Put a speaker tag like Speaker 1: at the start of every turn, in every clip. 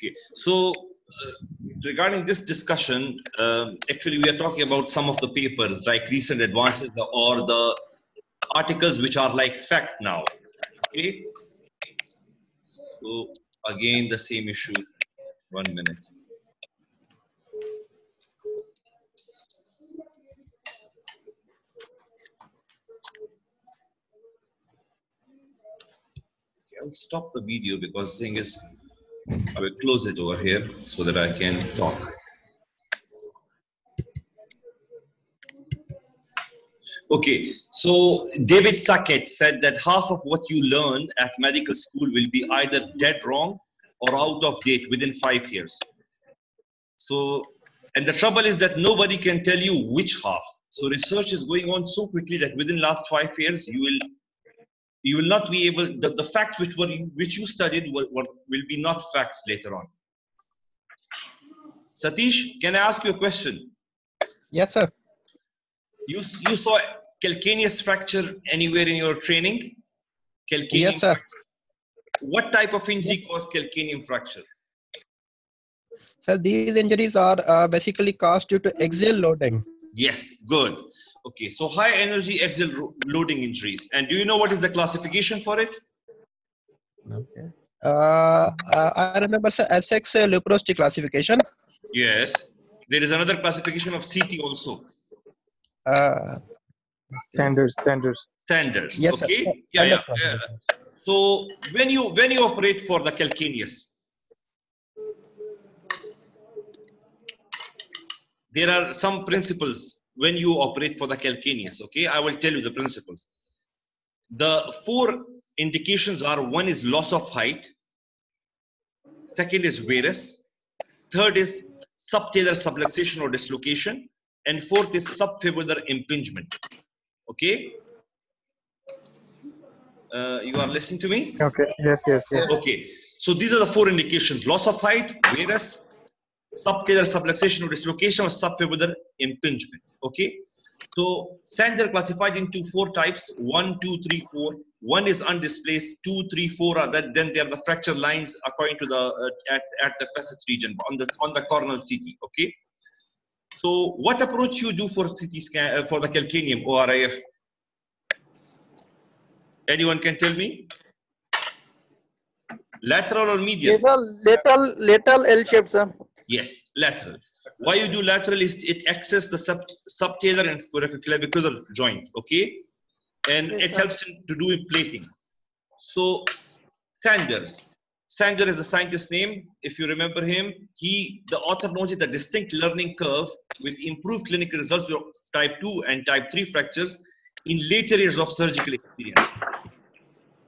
Speaker 1: Okay, so uh, regarding this discussion, um, actually we are talking about some of the papers like recent advances or the articles which are like fact now. Okay, so again the same issue. One minute. Okay, I'll stop the video because the thing is I will close it over here so that I can talk. Okay, so David Sackett said that half of what you learn at medical school will be either dead wrong or out of date within five years. So, and the trouble is that nobody can tell you which half. So research is going on so quickly that within last five years, you will you will not be able the, the facts which were which you studied were, were, will be not facts later on satish can i ask you a question
Speaker 2: Yes, sir.
Speaker 1: you you saw calcaneus fracture anywhere in your training calcaneum
Speaker 2: Yes, sir.
Speaker 1: what type of injury caused calcaneum fracture
Speaker 2: Sir, these injuries are uh, basically caused due to axial loading.
Speaker 1: yes good okay so high energy axial loading injuries and do you know what is the classification for it
Speaker 2: Okay. Uh, uh, I remember sir, Essex uh, Lopresti classification.
Speaker 1: yes there is another classification of ct also
Speaker 2: Uh,
Speaker 3: Sanders, Sanders.
Speaker 1: Sanders.
Speaker 2: yes, sir.
Speaker 1: okay.
Speaker 2: Sa-
Speaker 1: Yeah, yeah,
Speaker 2: Sanders
Speaker 1: yeah. So when you when you operate for the calcaneus, there are some principles when you operate for the calcaneus. Okay, I will tell you the principles. The four indications are: one is loss of height, second is varus, third is subtalar subluxation or dislocation, and fourth is subfibular impingement. Okay. Uh, you are listening to me?
Speaker 3: Okay. Yes, yes, yes.
Speaker 1: Okay. So these are the four indications: loss of height, varus, subtalar subluxation or dislocation, or subfibular impingement. Okay. So Sander classified into four types: one, two, three, four. One is undisplaced. Two, three, four are that. Then there are the fracture lines according to the uh, at, at the facet region on the on the coronal CT. Okay. So what approach you do for CT scan uh, for the calcaneum ORIF? Anyone can tell me? Lateral or medial?
Speaker 4: Lateral, lateral, lateral L shape, sir.
Speaker 1: Yes, lateral. Why you do lateral is it access the sub, subtalar and clavicular joint, okay? And it helps to do in plating. So Sanders. Sanders is a scientist name. If you remember him, he the author noted the distinct learning curve with improved clinical results of type 2 and type 3 fractures in later years of surgical experience.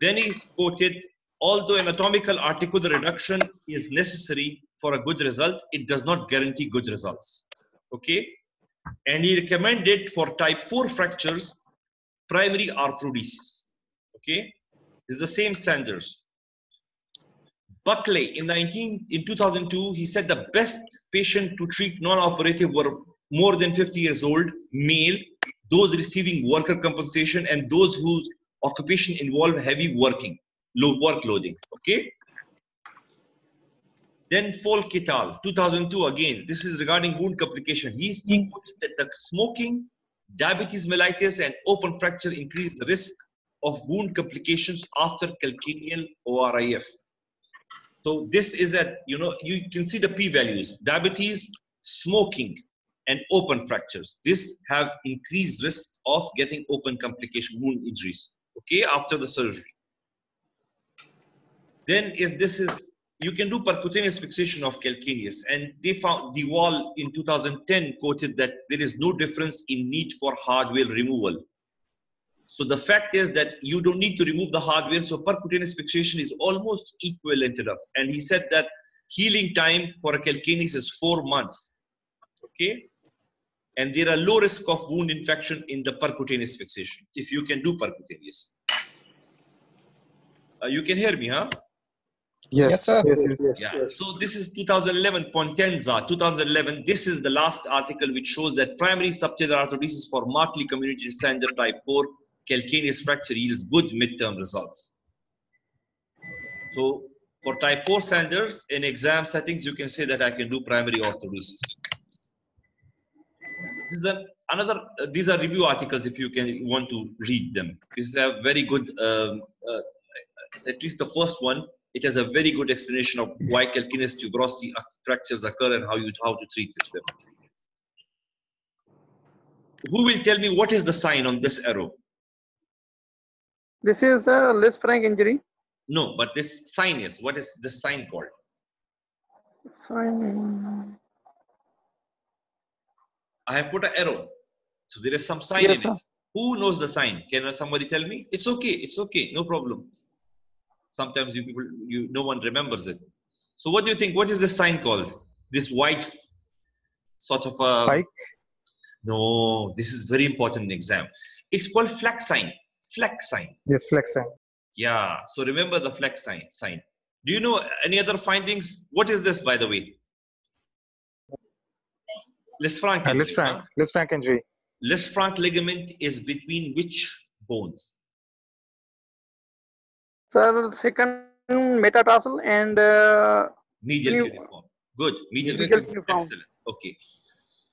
Speaker 1: Then he quoted, although anatomical articular reduction is necessary for a good result, it does not guarantee good results. Okay? And he recommended for type 4 fractures, primary arthrodesis. Okay? Is the same Sanders. Buckley in 19 in 2002 he said the best patient to treat non-operative were more than 50 years old male those receiving worker compensation and those whose occupation involved heavy working low workloading okay then Folk et al. 2002 again. This is regarding wound complication. He he hmm. quoted that the smoking, diabetes mellitus, and open fracture increase the risk of wound complications after calcaneal ORIF. So this is at you know you can see the p-values. Diabetes, smoking, and open fractures. This have increased risk of getting open complication wound injuries. Okay, after the surgery. Then is this is you can do percutaneous fixation of calcaneus, and they found DeWall in 2010 quoted that there is no difference in need for hardware removal. So the fact is that you don't need to remove the hardware, so percutaneous fixation is almost equivalent enough. And he said that healing time for a calcaneus is four months. Okay, and there are low risk of wound infection in the percutaneous fixation if you can do percutaneous. Uh, you can hear me, huh?
Speaker 3: Yes,
Speaker 2: Yes, sir.
Speaker 3: Yes, yes, yes.
Speaker 1: Yeah. So this is 2011 Potenza 2011. This is the last article which shows that primary subtalar arthrodesis for markedly comminuted Sanders type 4 calcaneus fracture yields good midterm results. So For type 4 Sanders, in exam settings, you can say that I can do primary arthrodesis. This is an, another, uh, these are review articles if you can want to read them. This is a very good, um, uh, at least the first one, it has a very good explanation of why calcaneus tuberosity fractures occur and how you how to treat them. Who will tell me what is the sign on this arrow?
Speaker 4: This is a Lisfranc injury.
Speaker 1: No, but this sign is what is this sign called?
Speaker 4: Sign.
Speaker 1: I have put an arrow, so there is some sign
Speaker 4: Yes,
Speaker 1: in
Speaker 4: sir.
Speaker 1: it. Who knows the sign? Can somebody tell me? It's okay. It's okay. No problem. Sometimes you people, you no one remembers it. So what do you think? What is this sign called? This white sort of a
Speaker 3: Spike.
Speaker 1: no. This is very important in exam. It's called fleck sign. Fleck sign.
Speaker 3: Yes, flexing.
Speaker 1: Yeah. So remember the fleck sign. Sign. Do you know any other findings? What is this, by the way? Lisfranc.
Speaker 3: Uh, Frank.
Speaker 1: huh?
Speaker 3: Frank injury.
Speaker 1: Lisfranc ligament is between which bones?
Speaker 4: Sir, second metatarsal and uh,
Speaker 1: Medial
Speaker 4: Cuneiform.
Speaker 1: cuneiform. Good. Medial
Speaker 4: Medial
Speaker 1: cuneiform.
Speaker 4: cuneiform.
Speaker 1: Excellent. Okay.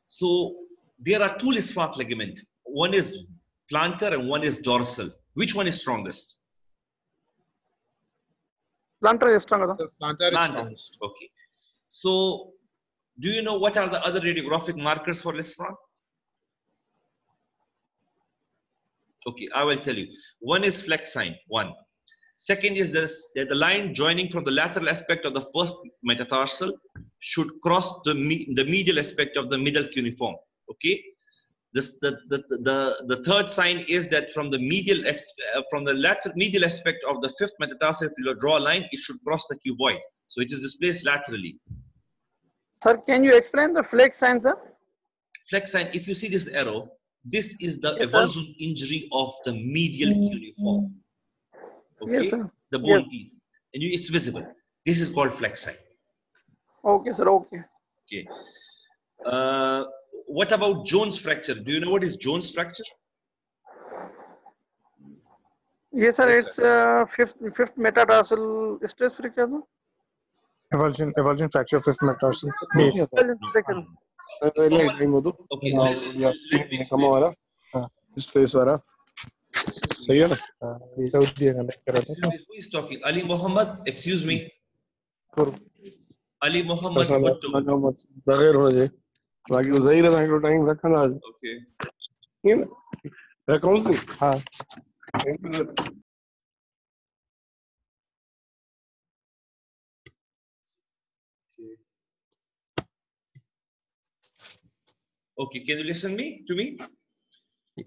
Speaker 1: So there are two Lisfranc ligament. One is plantar and one is dorsal. Which one is strongest?
Speaker 4: plantar is stronger. sir.
Speaker 5: The plantar is strongest.
Speaker 1: Okay. So do you know what are the other radiographic markers for Lisfranc? Okay, I will tell you. One is fleck sign, one. Second is this, that the line joining from the lateral aspect of the first metatarsal should cross the, me, the medial aspect of the middle cuneiform. Okay. This, the, the, the, the third sign is that from the medial uh, from the lateral medial aspect of the fifth metatarsal, if you draw a line, it should cross the cuboid. So it is displaced laterally.
Speaker 4: Sir, can you explain the fleck sign, sir?
Speaker 1: Fleck sign, if you see this arrow, this is the
Speaker 4: Yes, sir.
Speaker 1: avulsion injury of the medial cuneiform. Okay,
Speaker 4: Yes, sir.
Speaker 1: the bone
Speaker 4: Yes.
Speaker 1: piece, and you, it's visible. This is called fleck sign.
Speaker 4: Okay, sir. Okay.
Speaker 1: Okay. Uh, what about Jones fracture? Do you know what is Jones fracture?
Speaker 4: Yes, sir.
Speaker 5: Yes,
Speaker 4: it's uh, fifth fifth metatarsal stress fracture. sir.
Speaker 3: Avulsion, avulsion fracture of fifth metatarsal. Base.
Speaker 4: Well, fracture.
Speaker 6: Ele vem mudou?
Speaker 1: Okay.
Speaker 6: Não,
Speaker 1: let-
Speaker 6: já
Speaker 1: let me
Speaker 6: tem
Speaker 1: سيارة السعودية is talking Ali Muhammad excuse me Ali Muhammad what
Speaker 6: to بغير ہونا چاہیے باقی وہ صحیح رہتا ہے time رکھا
Speaker 1: نا
Speaker 6: آج اوکے رکھوں سی
Speaker 3: ہاں
Speaker 1: Okay, can you listen me to me?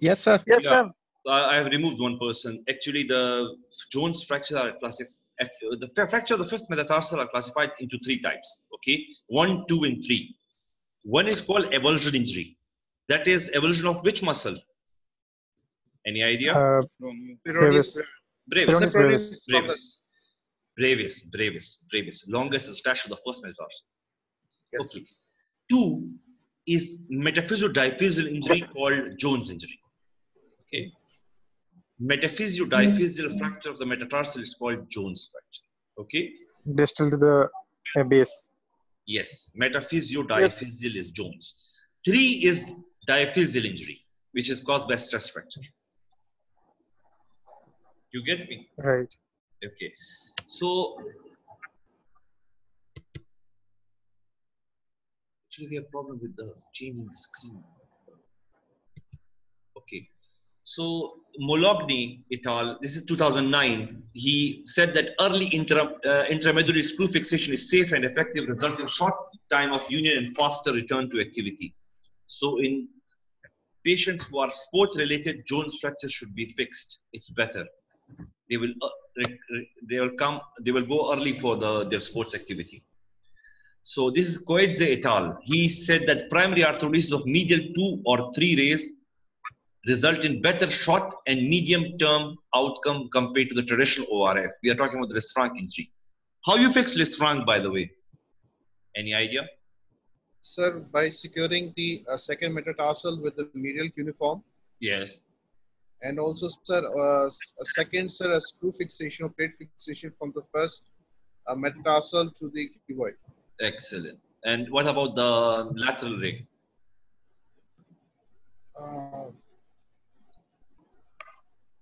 Speaker 2: Yes, sir.
Speaker 4: Yes,
Speaker 1: yeah.
Speaker 4: sir.
Speaker 1: I I have removed one person. Actually, the Jones fracture are classified. The fracture of the fifth metatarsal are classified into three types. Okay, one, two, and three. One is called avulsion injury. That is avulsion of which muscle? Any idea?
Speaker 3: uh,
Speaker 5: Peroneus
Speaker 3: Brevis.
Speaker 1: brevis.
Speaker 3: Peroneus
Speaker 5: Peroneus
Speaker 1: brevis. Brevis. Brevis. Brevis. Longus is attached to the first metatarsal.
Speaker 5: Yes.
Speaker 1: Okay. Two is metaphysio-diphyseal injury called Jones injury. Okay. Metaphysio-diphyseal fracture of the metatarsal is called Jones fracture. Okay.
Speaker 3: distal to the base.
Speaker 1: Yes. Metaphysio-diphyseal is Jones. Three is diaphyseal injury, which is caused by stress fracture. You get me?
Speaker 3: Right.
Speaker 1: Okay. So actually we have problem with the changing the screen. Okay. So Mologne et al. This is 2009. He said that early intra, uh, intramedullary screw fixation is safe and effective, results in short time of union and faster return to activity. So in patients who are sport-related, Jones fracture should be fixed. It's better they will uh, they will come they will go early for the their sports activity so this is Coetzee et al. He said that primary arthrodesis of medial two or three rays result in better short and medium term outcome compared to the traditional ORF. We are talking about the Lisfranc injury. How you fix Lisfranc, by the way? Any idea?
Speaker 5: Sir, by securing the uh, second metatarsal with the medial cuneiform,
Speaker 1: Yes.
Speaker 5: and also, sir, uh, a second, sir, a screw fixation or plate fixation from the first uh, metatarsal to the cuboid.
Speaker 1: Excellent. And what about the lateral ring?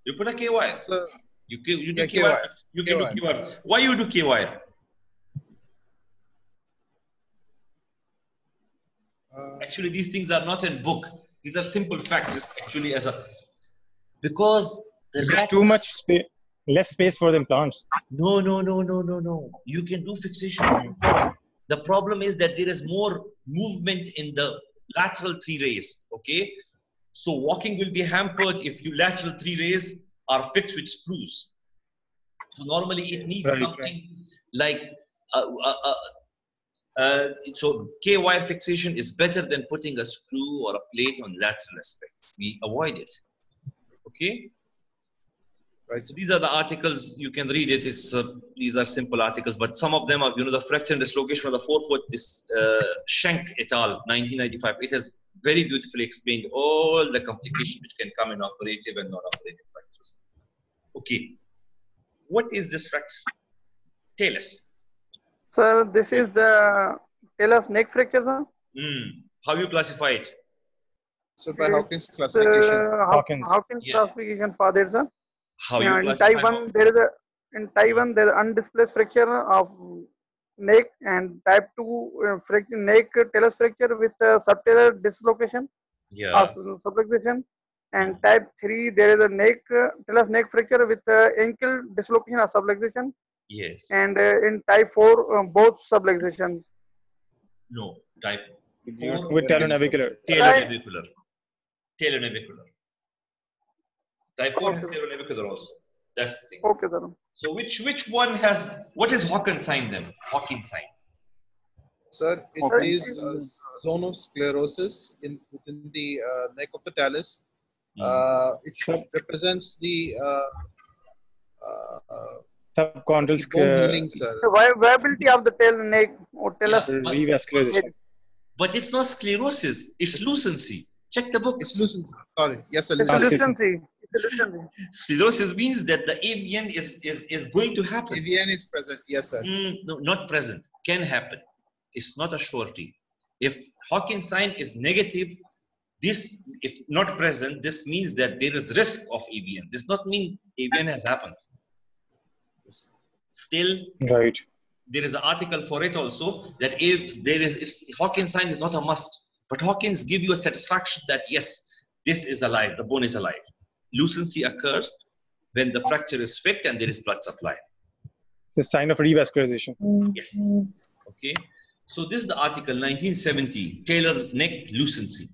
Speaker 1: You put a K wire.
Speaker 5: sir,
Speaker 1: You K, you do
Speaker 5: Yeah,
Speaker 1: K wire. You can do
Speaker 5: K-wire.
Speaker 1: Why you do K wire?
Speaker 5: uh,
Speaker 1: Actually, these things are not in book. These are simple facts. Actually, as a because the
Speaker 7: There's too much space, less space for the implants.
Speaker 1: No, no, no, no, no, no. You can do fixation. The problem is that there is more movement in the lateral three rays. Okay, so walking will be hampered if you lateral three rays are fixed with screws. So normally it needs
Speaker 7: Right,
Speaker 1: something like uh, uh, uh, uh, so K wire fixation is better than putting a screw or a plate on lateral aspect. We avoid it. Okay.
Speaker 5: right.
Speaker 1: So these are the articles you can read it. It's uh, these are simple articles, but some of them are you know the fracture and dislocation of the forefoot. This uh, Schenck et al. 1995. It has very beautifully explained all the complications which can come in operative and non-operative fractures. Okay, what is this fracture? Tell us.
Speaker 4: Sir, this is the talus neck fracture, sir.
Speaker 1: Hmm. How you classify it?
Speaker 5: So by
Speaker 4: It's,
Speaker 5: Hawkins classification,
Speaker 4: Uh, how,
Speaker 7: Hawkins.
Speaker 4: Hawkins
Speaker 1: Yes.
Speaker 4: classification for that, sir.
Speaker 1: How you
Speaker 4: Yeah, in Taiwan, there is a in Taiwan 1 there is undisplaced fracture of neck and type 2 uh, fracture neck talus fracture with uh, subtalar dislocation
Speaker 1: Yeah.
Speaker 4: or subluxation and type 3 there is a neck uh, talus neck fracture with uh, ankle dislocation or subluxation
Speaker 1: Yes.
Speaker 4: and uh, in type 4 uh, both subluxations
Speaker 1: no. Type four.
Speaker 7: With talonavicular.
Speaker 1: Talonavicular. Talonavicular. Type 4 has talonavicular also. That's the thing.
Speaker 4: okay sir
Speaker 1: So which which one has what is Hawkins sign then? Hawkins sign.
Speaker 5: sir, it
Speaker 7: Okay.
Speaker 5: is uh, zone of sclerosis in within the uh, neck of the talus. Uh, it should, represents the uh, uh,
Speaker 7: Subchondral
Speaker 5: healing, sir.
Speaker 4: the viability of the tail neck or talus
Speaker 1: Yeah.
Speaker 7: revascularization.
Speaker 1: But it's not sclerosis, it's lucency. Check the book.
Speaker 5: It's lucency. Sorry. Yes, sir.
Speaker 4: it's
Speaker 5: loosened.
Speaker 4: lucency it's
Speaker 1: Sclerosis means that the AVN is, is, is going to happen.
Speaker 5: AVN is present. Yes, sir.
Speaker 1: Mm, no, not present. Can happen. It's not a surety. If Hawkins sign is negative, this if not present, this means that there is risk of AVN. This does not mean AVN has happened. Still,
Speaker 7: Right.
Speaker 1: there is an article for it also that if there is if Hawkins sign is not a must, but Hawkins give you a satisfaction that yes, this is alive, the bone is alive. Lucency occurs when the fracture is fixed and there is blood supply.
Speaker 7: The sign of revascularization.
Speaker 1: Yes. Okay. So this is the article 1970, talar neck lucency.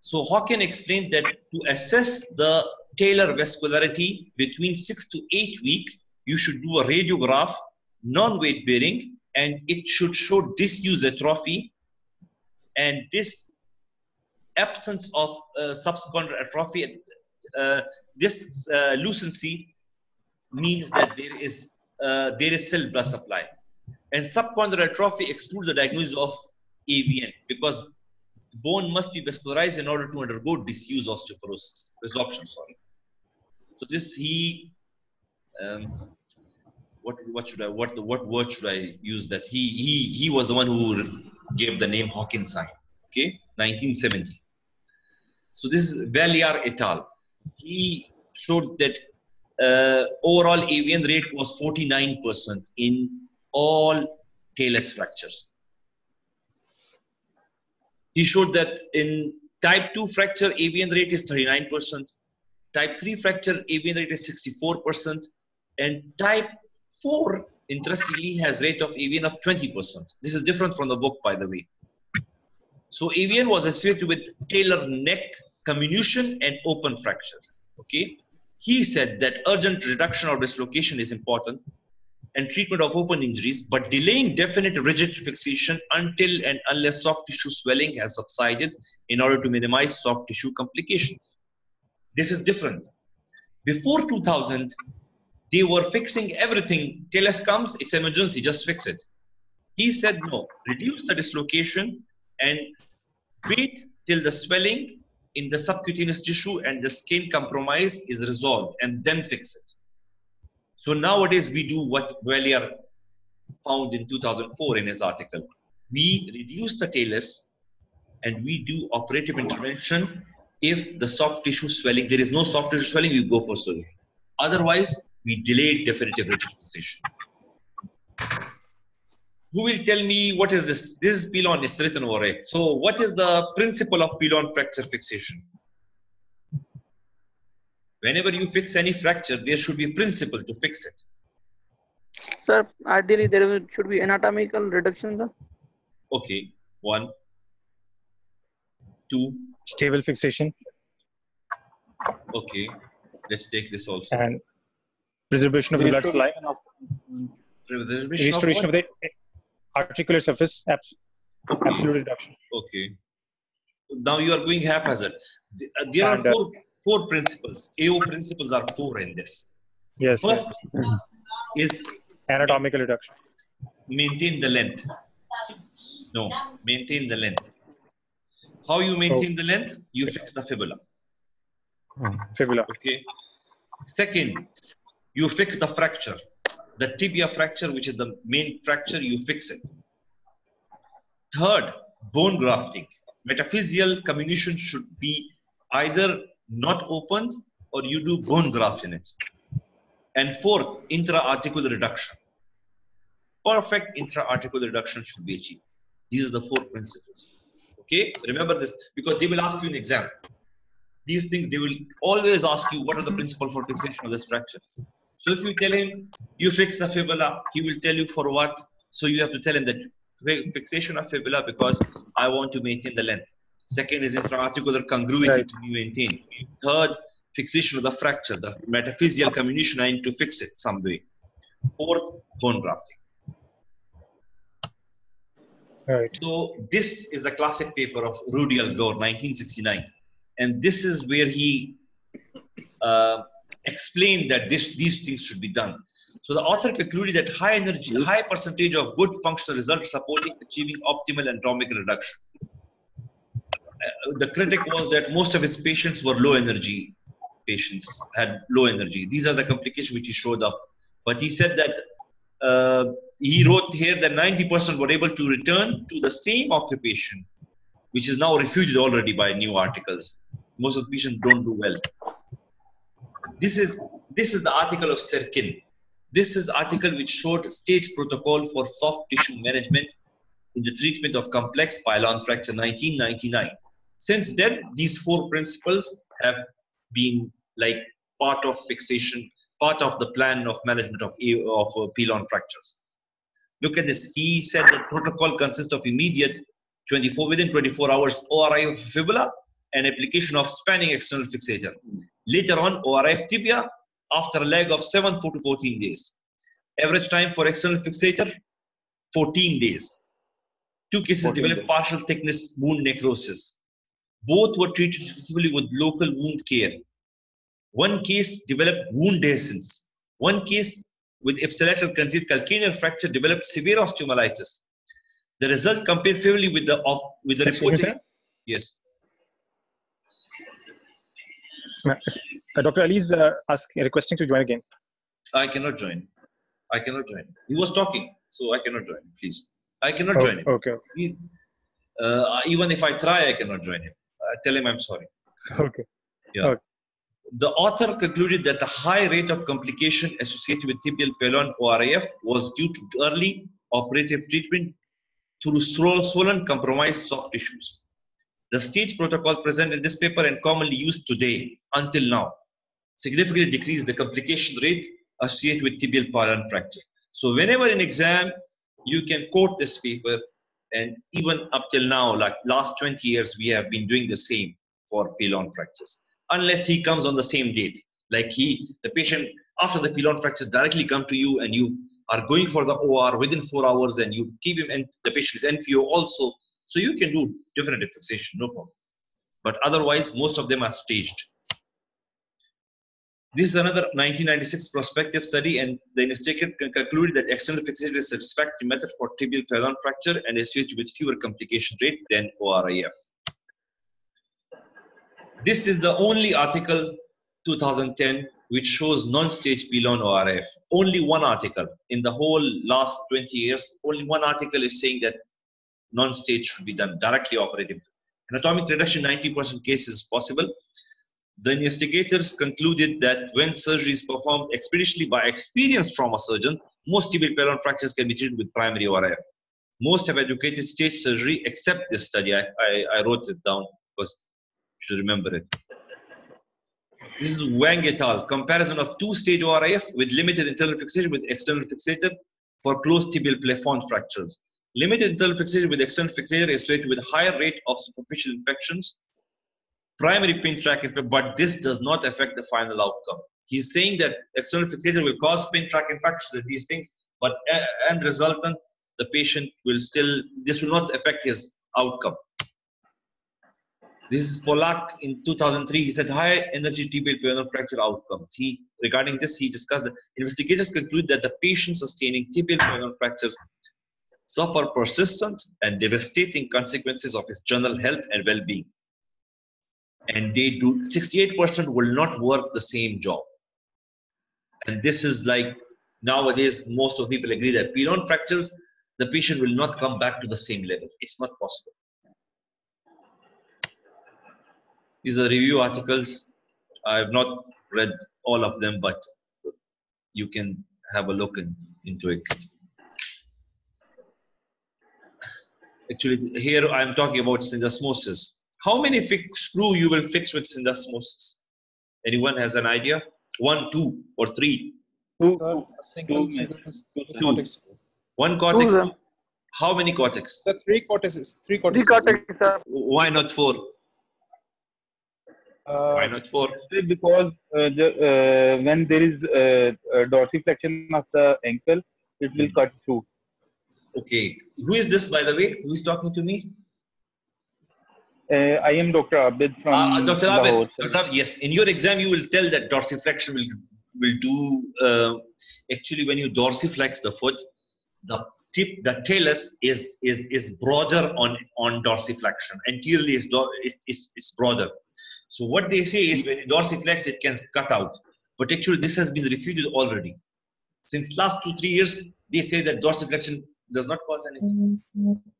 Speaker 1: So Hawkins explained that to assess the talar vascularity between six to eight week, you should do a radiograph, non-weight bearing, and it should show disuse atrophy. And this absence of uh, subchondral atrophy, this uh, lucency means that there is uh, there is still blood supply. And subchondral atrophy excludes the diagnosis of AVN because bone must be vascularized in order to undergo disuse osteoporosis, resorption, sorry. So this he, um, what what should I what the what word should I use that he he he was the one who gave the name Hawkins sign. Okay, 1970. So this is Vallier et al. He showed that uh, overall AVN rate was 49% in all talus fractures. He showed that in type 2 fracture, AVN rate is 39%, type 3 fracture, AVN rate is 64%, and type 4, interestingly, has rate of AVN of 20%. This is different from the book, by the way. So AVN was associated with talar neck comminution and open fractures. Okay, he said that urgent reduction or dislocation is important and treatment of open injuries, but delaying definite rigid fixation until and unless soft tissue swelling has subsided in order to minimize soft tissue complications. This is different. Before 2000, they were fixing everything. TLS comes, it's emergency, just fix it. He said no, reduce the dislocation and wait till the swelling in the subcutaneous tissue and the skin compromise is resolved and then fix it. So nowadays we do what Vallier found in 2004 in his article. We reduce the talus and we do operative intervention if the soft tissue swelling, there is no soft tissue swelling, we go for surgery. Otherwise, we delay definitive rigid fixation. Who will tell me what is this? This is pilon, it's written over it. So, what is the principle of pilon fracture fixation? Whenever you fix any fracture, there should be a principle to fix it.
Speaker 4: Sir, ideally there should be anatomical reduction, sir.
Speaker 1: Okay, one, two,
Speaker 7: Stable fixation
Speaker 1: okay. Let's take this also.
Speaker 7: and preservation of the blood supply.
Speaker 1: Preservation of
Speaker 7: Restoration of the articular surface. abs- Absolute reduction.
Speaker 1: Okay. Now you are going haphazard. Uh, There are
Speaker 7: uh,
Speaker 1: four, four principles. AO principles are four in this.
Speaker 7: Yes.
Speaker 1: First
Speaker 7: yes.
Speaker 1: is
Speaker 7: Anatomical reduction.
Speaker 1: maintain the length. No, maintain the length. How you maintain the length? You fix the fibula.
Speaker 7: Fibula.
Speaker 1: Okay. Second, you fix the fracture. The tibia fracture, which is the main fracture, you fix it. Third, bone grafting. Metaphyseal comminution should be either not opened or you do bone graft in it. And fourth, intra-articular reduction. Perfect intra-articular reduction should be achieved. These are the four principles. Okay, remember this because they will ask you in exam these things they will always ask you what are the principle for fixation of this fracture so if you tell him you fix the fibula he will tell you for what? So you have to tell him that fixation of fibula because i want to maintain the length. Second is intraarticular congruity
Speaker 7: Right.
Speaker 1: to be maintained. Third fixation of the fracture the metaphyseal comminution i need to fix it some way. Fourth bone grafting.
Speaker 7: Right.
Speaker 1: so this is a classic paper of Rüedi Allgöwer, 1969, and this is where he uh, explained that this, these things should be done. So the author concluded that high energy, high percentage of good functional results supporting achieving optimal anatomical reduction. Uh, the critic was that most of his patients were low energy patients, had low energy. These are the complications which he showed up. But he said that uh, he wrote here that 90% were able to return to the same occupation, which is now refuted already by new articles. Most of the patients don't do well. This is this is the article of Sirkin. This is article which showed state protocol for soft tissue management in the treatment of complex pilon fracture 1999. Since then, these four principles have been like part of fixation, part of the plan of management of, of uh, pilon fractures. Look at this. He said that protocol consists of immediate 24 within 24 hours ORI of fibula and application of spanning external fixator. Later on, ORI of tibia after a lag of 7 4 to 14 days. Average time for external fixator 14 days. Two cases developed
Speaker 6: days.
Speaker 1: partial thickness wound necrosis. Both were treated successfully with local wound care. One case developed wound dehiscence. One case with ipsilateral continued calcaneal fracture developed severe osteomyelitis. The result compared favorably with the with the
Speaker 7: Excuse
Speaker 1: reported. Yes.
Speaker 7: Uh, Dr. Ali is uh, ask, requesting to join again.
Speaker 1: I cannot join. I cannot join. He was talking, so I cannot join. Please, I cannot
Speaker 7: Oh,
Speaker 1: join him.
Speaker 7: okay.
Speaker 1: He- uh, even if I try, I cannot join him. Uh, tell him I'm sorry.
Speaker 7: Okay. Yeah.
Speaker 1: The author concluded that the high rate of complication associated with tibial pilon ORIF was due to early operative treatment through swollen compromised soft tissues. The stage protocol present in this paper and commonly used today until now significantly decreased the complication rate associated with tibial pilon fracture. So whenever in exam you can quote this paper and even up till now, like last 20 years, we have been doing the same for pilon fractures unless he comes on the same date. Like he, the patient after the pilon fracture directly come to you and you are going for the OR within four hours and you keep him and the patient is NPO also. So you can do definitive fixation, no problem. But otherwise, most of them are staged. This is another 1996 prospective study, and the investigator concluded that external fixation is a satisfactory method for tibial pilon fracture and is associated with fewer complication rate than ORIF. This is the only article 2010 which shows non-stage Pilon ORIF. Only one article in the whole last 20 years, only one article is saying that non-stage should be done directly operative. Anatomic reduction 90% cases possible. The investigators concluded that when surgery is performed expeditiously by experienced trauma surgeon, most tibial pilon fractures can be treated with primary ORF. Most have educated stage surgery except this study. I, I, I wrote it down because you should remember it. This is Wang et al. Comparison of two-stage ORIF with limited internal fixation with external fixator for closed tibial plafond fractures. Limited internal fixation with external fixator is associated with higher rate of superficial infections, primary pin track infection, but this does not affect the final outcome. He's saying that external fixator will cause pin track infections and these things, but uh, and resultant, the patient will still, this will not affect his outcome. This is Pollak in 2003. He said high energy tibial pilon fracture outcomes. He regarding this, he discussed that investigators conclude that the patient sustaining tibial pilon fractures suffer persistent and devastating consequences of his general health and well-being. And they do 68% will not work the same job. And this is like nowadays most of people agree that Pilon fractures, the patient will not come back to the same level. It's not possible. These are review articles. I have not read all of them, but you can have a look in, into it. Actually, here I'm talking about syndesmosis. How many fix, screw you will fix with syndesmosis? Anyone has an idea? One, two, or three?
Speaker 8: Two,
Speaker 5: Sir, single,
Speaker 8: Two,
Speaker 5: single,
Speaker 1: Two. One cortex.
Speaker 4: sir.
Speaker 1: How many cortex?
Speaker 5: Sir, three cortices. Three
Speaker 4: Three
Speaker 5: cortices.
Speaker 4: cortex, sir.
Speaker 1: Why not four?
Speaker 5: Uh,
Speaker 1: Why not four?
Speaker 8: because uh, the, uh, when there is uh, uh, dorsiflexion of the ankle, it will cut through.
Speaker 1: Okay. Who is this, by the way? Who is talking to me?
Speaker 8: Uh, I am Dr. Abid from
Speaker 1: Uh, Dr. Abid, Dr. Abid, yes, in your exam you will tell that dorsiflexion will will do. Uh, actually, when you dorsiflex the foot, the tip, the talus is is is broader on on dorsiflexion. Anteriorly is dor- it, it's it's broader. So what they say is when you dorsiflex, it can cut out. But actually, this has been refuted already. Since last two three years, they say that dorsiflexion does not cause anything.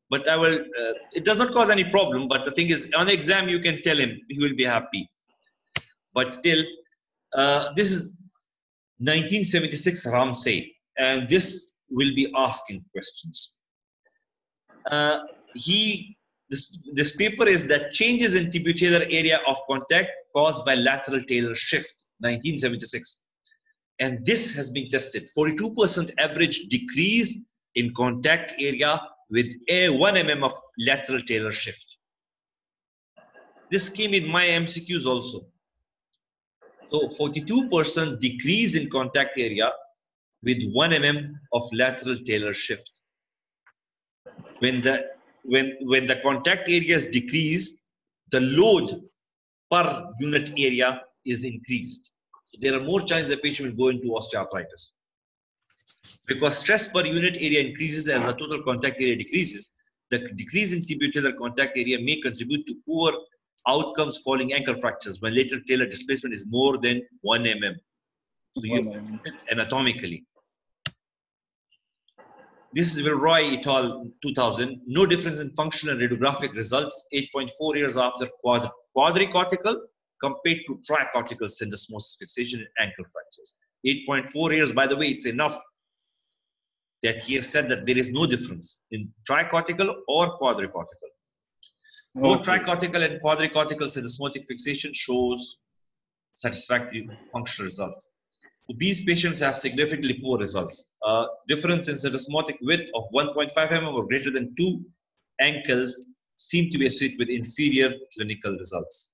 Speaker 1: But I will. Uh, it does not cause any problem. But the thing is, on exam you can tell him he will be happy. But still, uh, this is 1976 Ramsey, and this will be asking questions. Uh, he this this paper is that changes in tibiotalar area of contact caused by lateral talar shift 1976 and this has been tested 42% average decrease in contact area with a 1 mm of lateral talar shift. This came in my mcqs also. So 42% decrease in contact area with 1 mm of lateral talar shift. When the when when the contact area is decreased the load per unit area is increased. So there are more chances the patient will go into osteoarthritis because stress per unit area increases as the total contact area decreases the decrease in tibiotalar contact area may contribute to poor outcomes following ankle fractures when lateral talar displacement is more than 1 mm so you anatomically this is Wikerøy et al. 2000. No difference in functional and radiographic results 8.4 years after quad- quadricortical compared to tricortical syndesmosis fixation in ankle fractures. 8.4 years, by the way, it's enough that he has said that there is no difference in tricortical or quadricortical. Both
Speaker 8: Okay.
Speaker 1: tricortical and quadricortical syndesmotic fixation shows satisfactory functional results. Obese patients have significantly poor results. Uh, difference in syndesmotic width of 1.5 mm or greater than two ankles seem to be associated with inferior clinical results.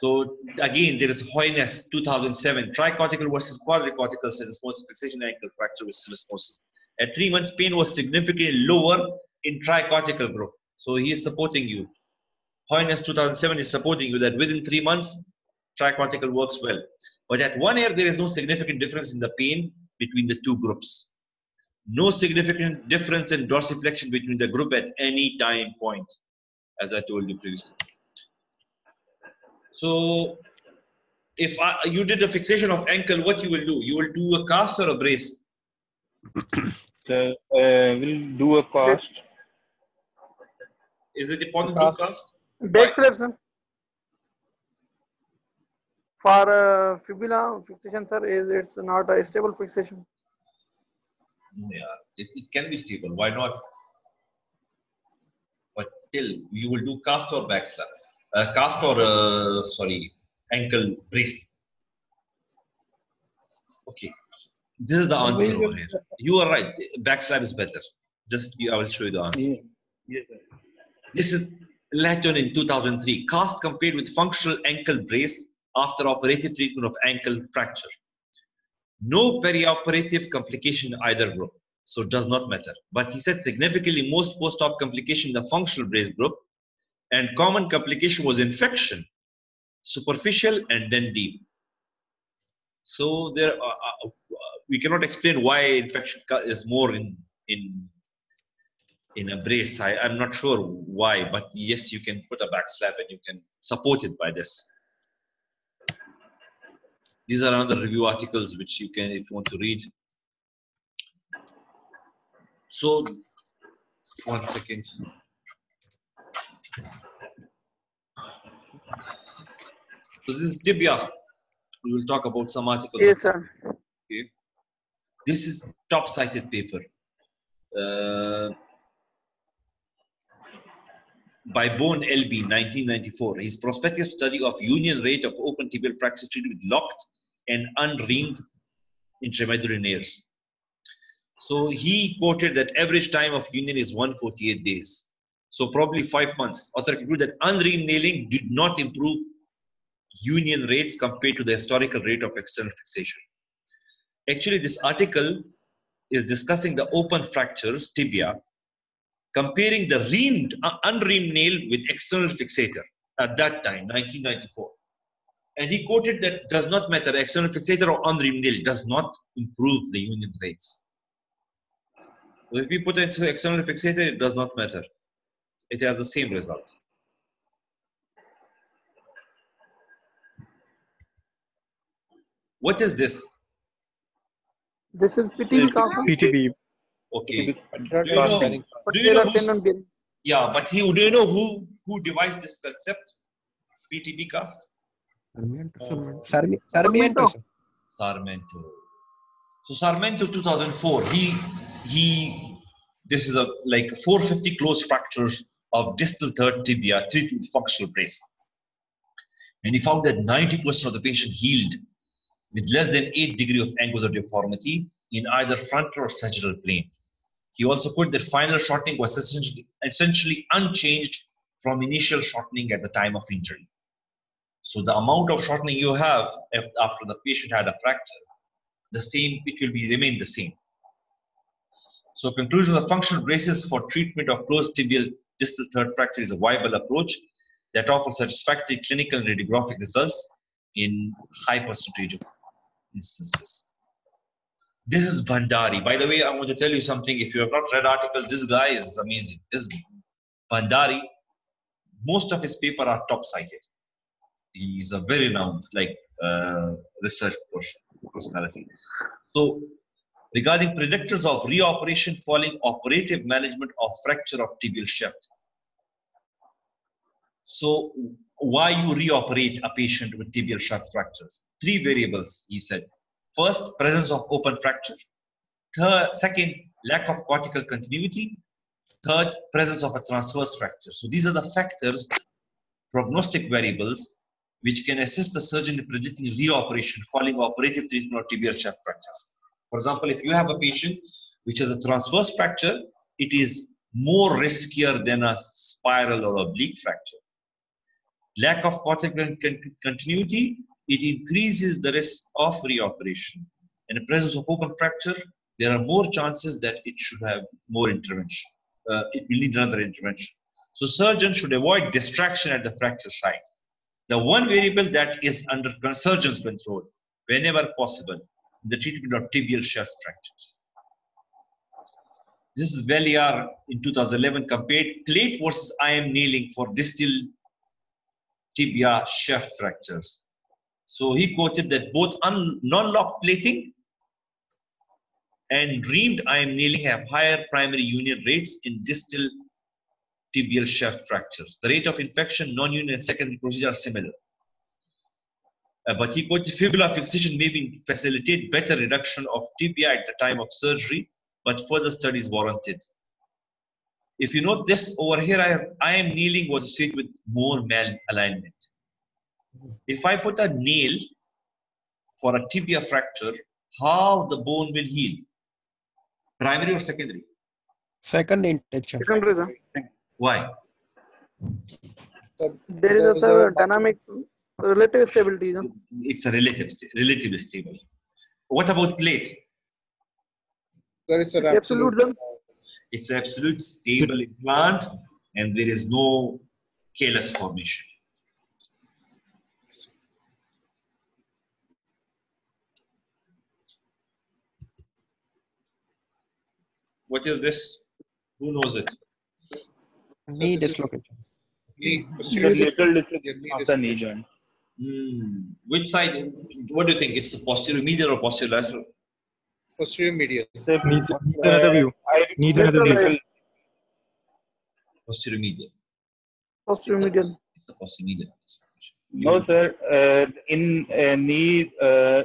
Speaker 1: So again, there is Høiness 2007 tricortical versus quadricortical syndesmosis fixation ankle fracture with syndesmosis. At three months, pain was significantly lower in tricortical group. So he is supporting you. Høiness 2007 is supporting you that within three months, tricortical works well. But at one year, there is no significant difference in the pain between the two groups. No significant difference in dorsiflexion between the group at any time point, as I told you previously. So if I, you did a fixation of ankle, what you will do? You will do a cast or a brace?
Speaker 8: The, uh, we'll do a cast.
Speaker 1: Is it important
Speaker 5: Cast.
Speaker 1: to cast?
Speaker 4: Back slab, sir. For uh, fibula fixation, sir, is it's not a stable fixation.
Speaker 1: Yeah, it, it can be stable. Why not? But still, you will do cast or back slap. Uh, cast or uh, sorry, ankle brace. Okay, this is the answer over here. You are right. Back slap is better. Just I will show you the answer. This is Latin in 2003. Cast compared with functional ankle brace after operative treatment of ankle fracture. No perioperative complication in either group, so it does not matter. But he said significantly most post-op complication in the functional brace group, and common complication was infection, superficial and then deep. So there, are, uh, we cannot explain why infection is more in in in a brace. I, I'm not sure why, but yes, you can put a back slap and you can support it by this. These are another review articles which you can, if you want to read. So, one second. So this is tibia. We will talk about some articles.
Speaker 4: Yes, sir.
Speaker 1: Okay. This is top cited paper. Uh, by Bone LB 1994. His prospective study of union rate of open tibial fractures treated with locked and unreamed intramedullary nails. So he quoted that average time of union is 148 days. So probably five months. Author concluded that unreamed nailing did not improve union rates compared to the historical rate of external fixation. Actually, this article is discussing the open fractures, tibia, comparing the reamed, uh, unreamed nail with external fixator at that time, 1994. And he quoted that does not matter, external fixator or unreamed nail does not improve the union rates. So if you put it into external fixator, it does not matter. It has the same results. What is this?
Speaker 4: This is PTB castle.
Speaker 7: PTB.
Speaker 1: Okay.
Speaker 2: Patellar
Speaker 1: Do you know- Do you know
Speaker 4: Patellar
Speaker 1: who's-
Speaker 4: tendon bearing.
Speaker 1: Yeah, but he, do you know who who devised this concept? PTB cast? Oh.
Speaker 2: Sarmi- Sarmiento. sir.
Speaker 1: Sarmiento. So Sarmiento 2004, he he this is a like 450 closed fractures of distal third tibia treated with functional brace. And he found that 90% of the patient healed with less than 8 degree of angular deformity in either frontal or sagittal plane. He also put that final shortening was essentially, essentially unchanged from initial shortening at the time of injury. So the amount of shortening you have after the patient had a fracture, the same, it will be remain the same. So conclusion of the functional braces for treatment of closed tibial distal third fracture is a viable approach that offers satisfactory clinical and radiographic results in high percentage of instances. This is Bhandari. By the way, I want to tell you something. If you have not read articles, this guy is amazing. This Bhandari, most of his paper are top cited. He's a very renowned like uh, research person, personality. So regarding predictors of reoperation following operative management of fracture of tibial shaft. So why you reoperate a patient with tibial shaft fractures? Three variables, he said. First, presence of open fracture. Third, second, lack of cortical continuity. Third, presence of a transverse fracture. So these are the factors, prognostic variables, which can assist the surgeon in predicting reoperation following operative treatment of tibial shaft fractures. For example, if you have a patient which has a transverse fracture, it is more riskier than a spiral or oblique fracture. Lack of cortical continuity, it increases the risk of reoperation. In the presence of open fracture, there are more chances that it should have more intervention. Uh, it will need another intervention. So surgeons should avoid distraction at the fracture site. The one variable that is under surgeon's control, whenever possible, the treatment of tibial shaft fractures. This is Vallier in 2011 compared plate versus IM nailing for distal tibia shaft fractures. So he quoted that both non-lock plating and reamed IM nailing have higher primary union rates in distal tibial shaft fractures. The rate of infection, non-union, and secondary procedure are similar. Uh, but he quoted fibula fixation may be facilitate better reduction of tibia at the time of surgery, but further studies warranted. If you note this over here, I, have, I am kneeling was associated with more malalignment. If I put a nail for a tibia fracture, how the bone will heal? Primary or secondary?
Speaker 2: Second intention.
Speaker 4: Secondary, sir.
Speaker 1: Why?
Speaker 5: So
Speaker 4: There is a
Speaker 5: is
Speaker 4: sir, dynamic relative stability. sir.
Speaker 1: It's a relative, relatively stable. What about plate?
Speaker 5: there is an
Speaker 4: Absolute,
Speaker 5: absolute.
Speaker 4: sir.
Speaker 1: It's absolute stable implant and there is no callus formation. What is this? Who knows it?
Speaker 2: Knee dislocation.
Speaker 5: Knee,
Speaker 8: The
Speaker 5: posterior
Speaker 8: lateral
Speaker 5: knee
Speaker 8: dislocation of the knee joint.
Speaker 1: Hmm. Which side? What do you think? It's the posterior medial or posterior lateral?
Speaker 5: posterior medial.
Speaker 7: Needs, needs another view.
Speaker 8: I
Speaker 7: Needs another view.
Speaker 1: Posterior medial.
Speaker 4: Posterior medial.
Speaker 1: It's the posterior medial.
Speaker 8: No, sir. Uh, in uh, knee, uh,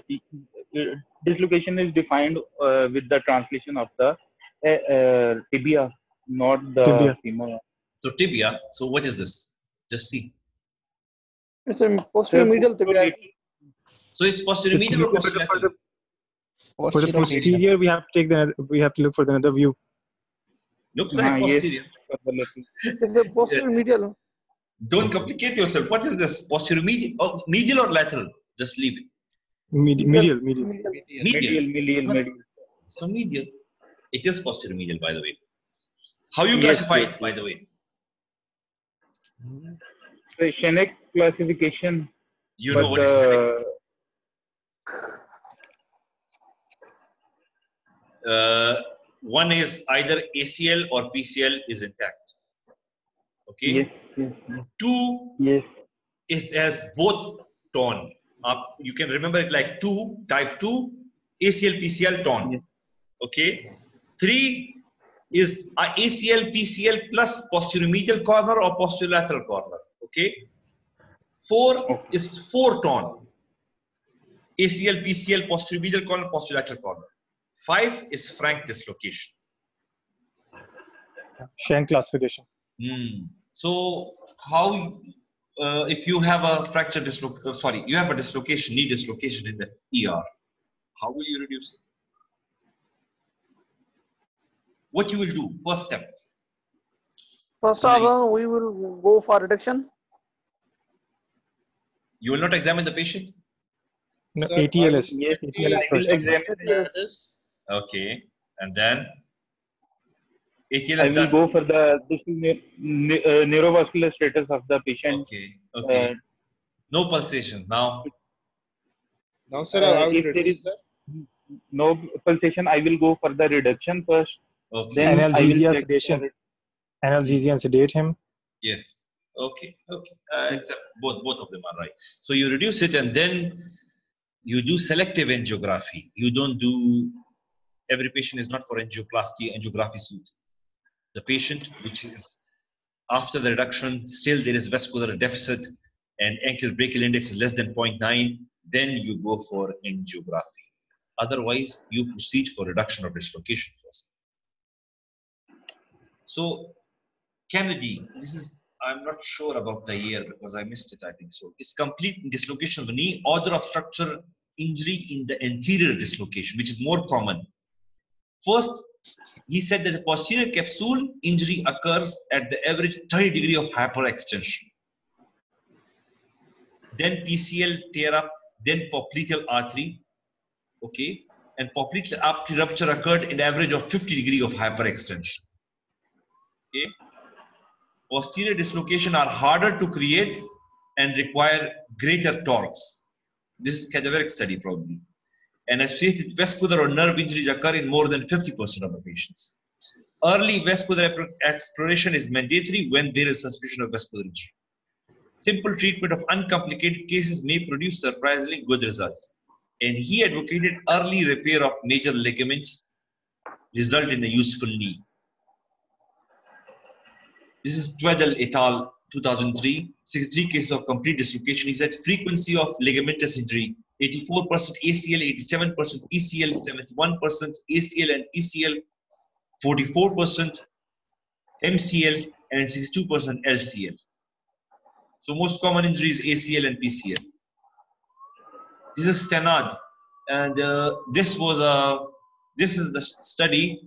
Speaker 8: uh, dislocation is defined uh, with the translation of the uh, uh, tibia, not the
Speaker 7: Tibia.
Speaker 8: femur.
Speaker 1: So tibia. So what is this? Just see.
Speaker 4: It's a posterior medial tibia.
Speaker 1: So it's posterior
Speaker 7: It's
Speaker 1: medial or
Speaker 7: medial,
Speaker 1: posterior
Speaker 7: but the- For the
Speaker 2: Posterior
Speaker 7: we have to take the we have to look for another view.
Speaker 1: Looks
Speaker 8: Ah,
Speaker 1: like
Speaker 8: yes.
Speaker 1: posterior.
Speaker 8: for the lateral.
Speaker 4: It's a posterior medial.
Speaker 1: Don't complicate yourself. What is this? Posterior medial? Oh, medial or lateral? Just leave it.
Speaker 7: Medial, medial.
Speaker 4: Medial.
Speaker 1: Medial.
Speaker 8: Medial, medial, medial.
Speaker 1: So medial. It is posterior medial, by the way. How you
Speaker 8: Yes,
Speaker 1: classify
Speaker 8: yes.
Speaker 1: it, by the way?
Speaker 8: The Schenck classification,
Speaker 1: You know what is Schenck?
Speaker 8: uh,
Speaker 1: uh, one is either ACL or PCL is intact. Okay.
Speaker 8: yes, yes, yes,
Speaker 1: Two
Speaker 8: yes,
Speaker 1: is as both torn. Up. You can remember it like two, type two, ACL, PCL torn.
Speaker 8: Yes.
Speaker 1: Okay. Three is ACL, PCL plus posterior medial corner or posterior lateral corner. Okay. Four
Speaker 8: Okay.
Speaker 1: is four torn. ACL, PCL, posterior medial corner, posterior lateral corner. Five is frank dislocation.
Speaker 7: Schenck classification.
Speaker 1: Hmm. So how, uh, if you have a fracture disloc, uh, sorry, you have a dislocation, knee dislocation in the ER, how will you reduce it? What you will do, first step,
Speaker 4: First of all, we will go for reduction.
Speaker 1: You will not examine the patient?
Speaker 7: No,
Speaker 5: Sir, I
Speaker 7: ATLS.
Speaker 5: will-
Speaker 8: yes.
Speaker 7: ATLS first.
Speaker 8: examine.
Speaker 5: There.
Speaker 1: Okay. And then? ATLS
Speaker 8: I will
Speaker 1: done.
Speaker 8: go for the this is ne- ne- uh, neurovascular status of the patient.
Speaker 1: Okay. Okay.
Speaker 8: Uh,
Speaker 1: no pulsation. Now,
Speaker 5: Now, sir,
Speaker 8: Uh,
Speaker 5: I will
Speaker 8: if there
Speaker 5: reduce
Speaker 8: is-
Speaker 5: that.
Speaker 8: no pulsation. I will go for the reduction first.
Speaker 1: okay.
Speaker 8: Then I will
Speaker 7: Analgesia,
Speaker 8: check
Speaker 7: sedation. Analgesia and sedate him.
Speaker 1: Yes. Okay. Okay. Uh, except both both of them are right. So you reduce it and then you do selective angiography. You don't do. Every patient is not for angioplasty angiography suit. The patient which is after the reduction still there is vascular deficit and ankle brachial index is less than 0.9, then you go for angiography. Otherwise, you proceed for reduction of dislocation first. So Kennedy, this is I'm not sure about the year because I missed it. I think so. It's complete dislocation of the knee, order of structure injury in the anterior dislocation, which is more common. First, he said that the posterior capsule injury occurs at the average 30 degree of hyperextension. Then PCL tear up, then popliteal artery, okay, and popliteal artery rupture occurred in average of 50 degree of hyperextension. Okay posterior dislocation are harder to create and require greater torques. This is cadaveric study probably. And associated vascular or nerve injuries occur in more than 50% of the patients. Early vascular exploration is mandatory when there is suspicion of vascular injury. Simple treatment of uncomplicated cases may produce surprisingly good results. And he advocated early repair of major ligaments result in a useful knee. This is Twaddle et al. 2003, 63 cases of complete dislocation. He said frequency of ligamentous injury 84% ACL, 87% PCL, 71% ACL and PCL, 44% MCL, and 62% LCL. So most common injuries ACL and PCL. This is Stannard, and uh, this was a this is the study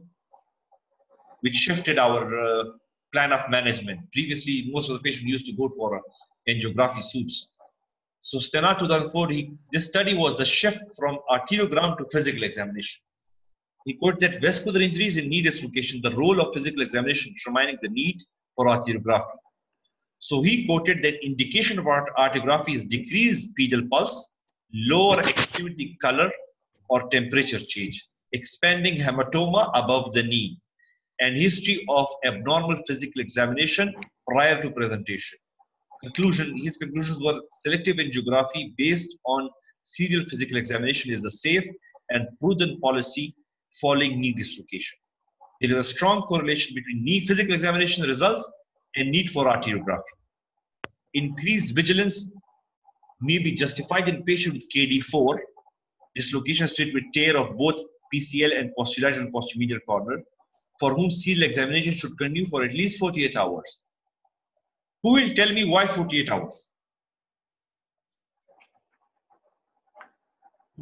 Speaker 1: which shifted our uh, plan of management. Previously, most of the patients used to go for uh, angiography suits. So Stannard 2004, he, this study was the shift from arteriogram to physical examination. He quoted that vascular injuries in knee dislocation, the role of physical examination determining the need for arteriography. So he quoted that indication of art arteriography is decreased pedal pulse, lower extremity color or temperature change, expanding hematoma above the knee, and history of abnormal physical examination prior to presentation. Conclusion, his conclusions were selective angiography based on serial physical examination is a safe and prudent policy following knee dislocation. There is a strong correlation between knee physical examination results and need for arteriography. Increased vigilance may be justified in patient with KD4, dislocation treated with tear of both PCL and posterior and posterior corner, for whom serial examination should continue for at least 48 hours. Who will tell me why 48 hours?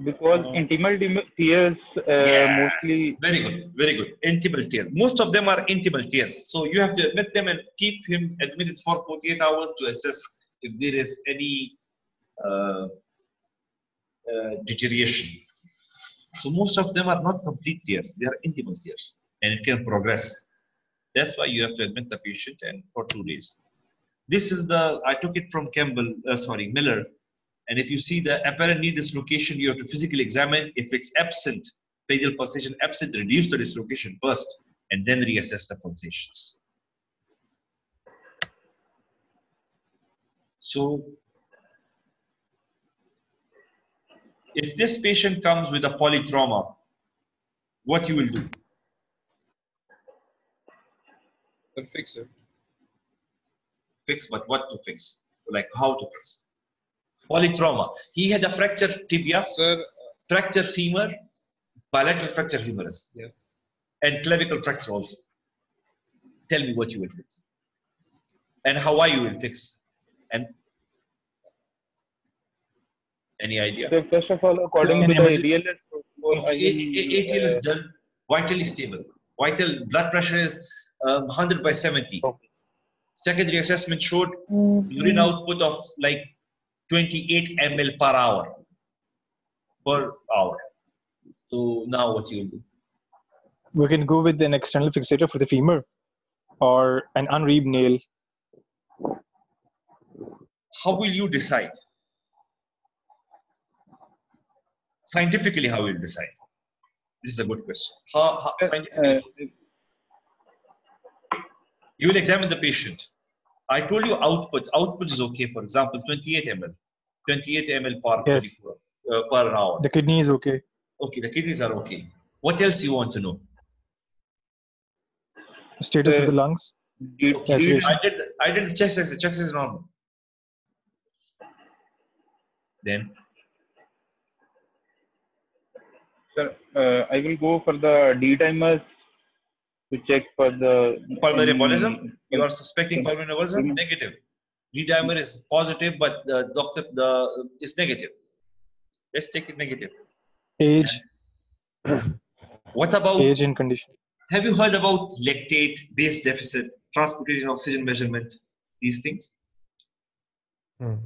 Speaker 8: Because intimal dim- tears uh,
Speaker 1: Yes.
Speaker 8: mostly
Speaker 1: Very good, very good. Intimal tears. Most of them are intimal tears. So you have to admit them and keep him admitted for 48 hours to assess if there is any uh, uh, deterioration. So most of them are not complete tears. They are intimal tears and it can progress. That's why you have to admit the patient and for two days. This is the, I took it from Campbell, uh, sorry, Miller. And if you see the apparent knee dislocation, you have to physically examine if it's absent, pedal pulsation absent, reduce the dislocation first and then reassess the pulsations. So if this patient comes with a polytrauma, what you will do?
Speaker 5: Then fix it.
Speaker 1: Fix, but what to fix? Like how to fix? Polytrauma. He had a fractured tibia,
Speaker 5: Sir,
Speaker 1: fractured femur, bilateral fracture humerus,
Speaker 5: yes.
Speaker 1: and clavicle fracture also. Tell me what you will fix. And how are you will fix. And any idea?
Speaker 8: so first of all according
Speaker 7: Can
Speaker 8: to the
Speaker 7: emergency-
Speaker 8: ADLS protocol, I
Speaker 1: A- A- ATL
Speaker 8: will,
Speaker 1: is done, vitally stable. Vital blood pressure is um, 100 by 70.
Speaker 8: Okay.
Speaker 1: Secondary assessment showed urine output of like 28 ml per hour. Per hour. So now what you will do?
Speaker 7: We can go with an external fixator for the femur or an unreamed nail.
Speaker 1: How will you decide? Scientifically, how will you decide? This is a good question. How, how, scientifically,
Speaker 8: uh,
Speaker 1: you will examine the patient. I told you output. Output is okay. For example, 28 ml, 28 ml per
Speaker 7: Yes.
Speaker 1: 24, uh, per hour.
Speaker 7: The kidney is okay.
Speaker 1: Okay, the kidneys are okay. What else you want to know?
Speaker 7: Status
Speaker 8: Uh,
Speaker 7: of the lungs.
Speaker 8: de-
Speaker 1: Okay,
Speaker 8: de-
Speaker 1: I did. I did the chest exercise. Chest is normal. Then
Speaker 8: Sir, uh, I will go for the D dimer to check for the
Speaker 1: pulmonary
Speaker 8: any-
Speaker 1: embolism. You are suspecting pulmonary embolism.
Speaker 8: Mhm.
Speaker 1: Negative. D dimer is positive, but the doctor the is negative. Let's take it negative.
Speaker 7: Age,
Speaker 1: What about?
Speaker 7: age and condition.
Speaker 1: Have you heard about lactate, base deficit, transportation oxygen measurement? These things.
Speaker 2: Hmm.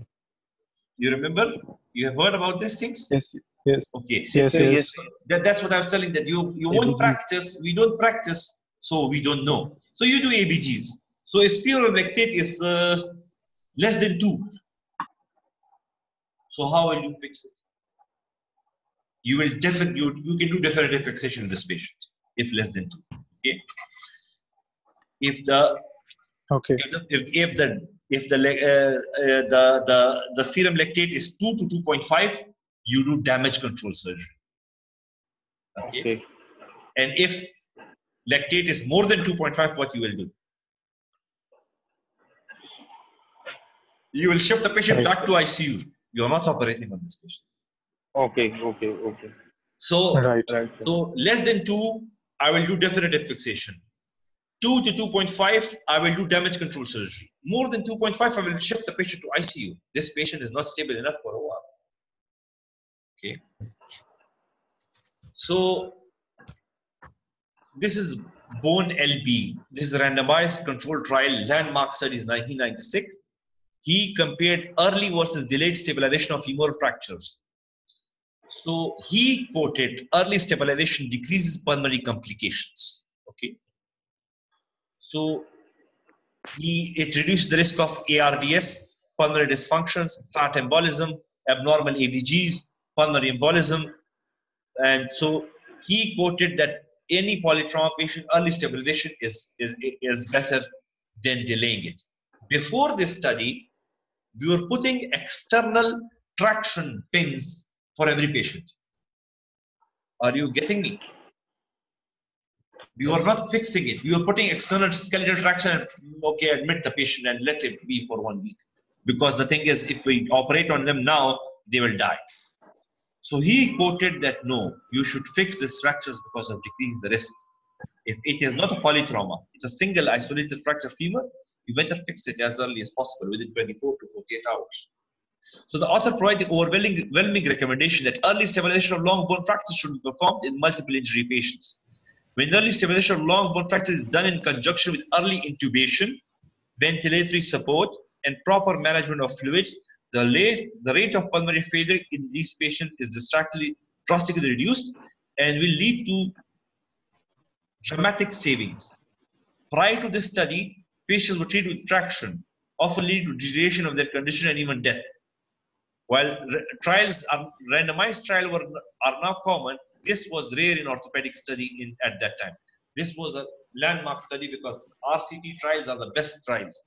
Speaker 1: You remember? You have heard about these things?
Speaker 7: Yes, yes,
Speaker 1: Okay.
Speaker 7: yes,
Speaker 8: Yes,
Speaker 7: yes.
Speaker 1: That, that's what I was telling that you you won't
Speaker 7: ABG.
Speaker 1: practice. We don't practice, so we don't know. So you do ABGs. So if serum lactate is uh, less than two, so how will you fix it? You will definitely you, you can do definitive fixation in this patient if less than two. Okay. If the
Speaker 7: Okay.
Speaker 1: if the, if, if the if the, uh, uh, the, the, the serum lactate is 2 to 2.5, you do damage control surgery. Okay.
Speaker 8: Okay.
Speaker 1: And if lactate is more than 2.5, what you will do? You will shift the patient back to ICU. You are not operating on this patient.
Speaker 8: Okay. Okay. Okay.
Speaker 1: So,
Speaker 7: Right.
Speaker 8: Right.
Speaker 1: so less than 2, I will do definitive fixation. 2 to 2.5, I will do damage control surgery. More than 2.5, I will shift the patient to ICU. This patient is not stable enough for a while. Okay. So this is bone LB. This is randomized controlled trial, landmark studies 1996. He compared early versus delayed stabilization of femoral fractures. So he quoted early stabilization decreases pulmonary complications. Okay. So he it reduces the risk of ARDS, pulmonary dysfunctions, fat embolism, abnormal ABGs, pulmonary embolism, and so he quoted that any polytrauma patient early stabilization is, is, is better than delaying it. Before this study, we were putting external traction pins for every patient. Are you getting me? We were not fixing it. We were putting external skeletal traction okay, admit the patient and let it be for one week. Because the thing is, if we operate on them now, they will die. So he quoted that no, you should fix these fractures because of decreasing the risk. If it is not a polytrauma, it's a single isolated fracture femur, you better fix it as early as possible within 24 to 48 hours. So the author provided the overwhelming overwhelming recommendation that early stabilization of long bone fractures should be performed in multiple injury patients. When early stabilization of long bone fracture is done in conjunction with early intubation, ventilatory support, and proper management of fluids, the rate, the rate of pulmonary failure in these patients is drastically, drastically reduced and will lead to dramatic savings. Prior to this study, patients were treated with traction, often leading to deterioration of their condition and even death. While trials are randomized trials were, are now common, this was rare in orthopedic study in, at that time. This was a landmark study because RCT trials are the best trials.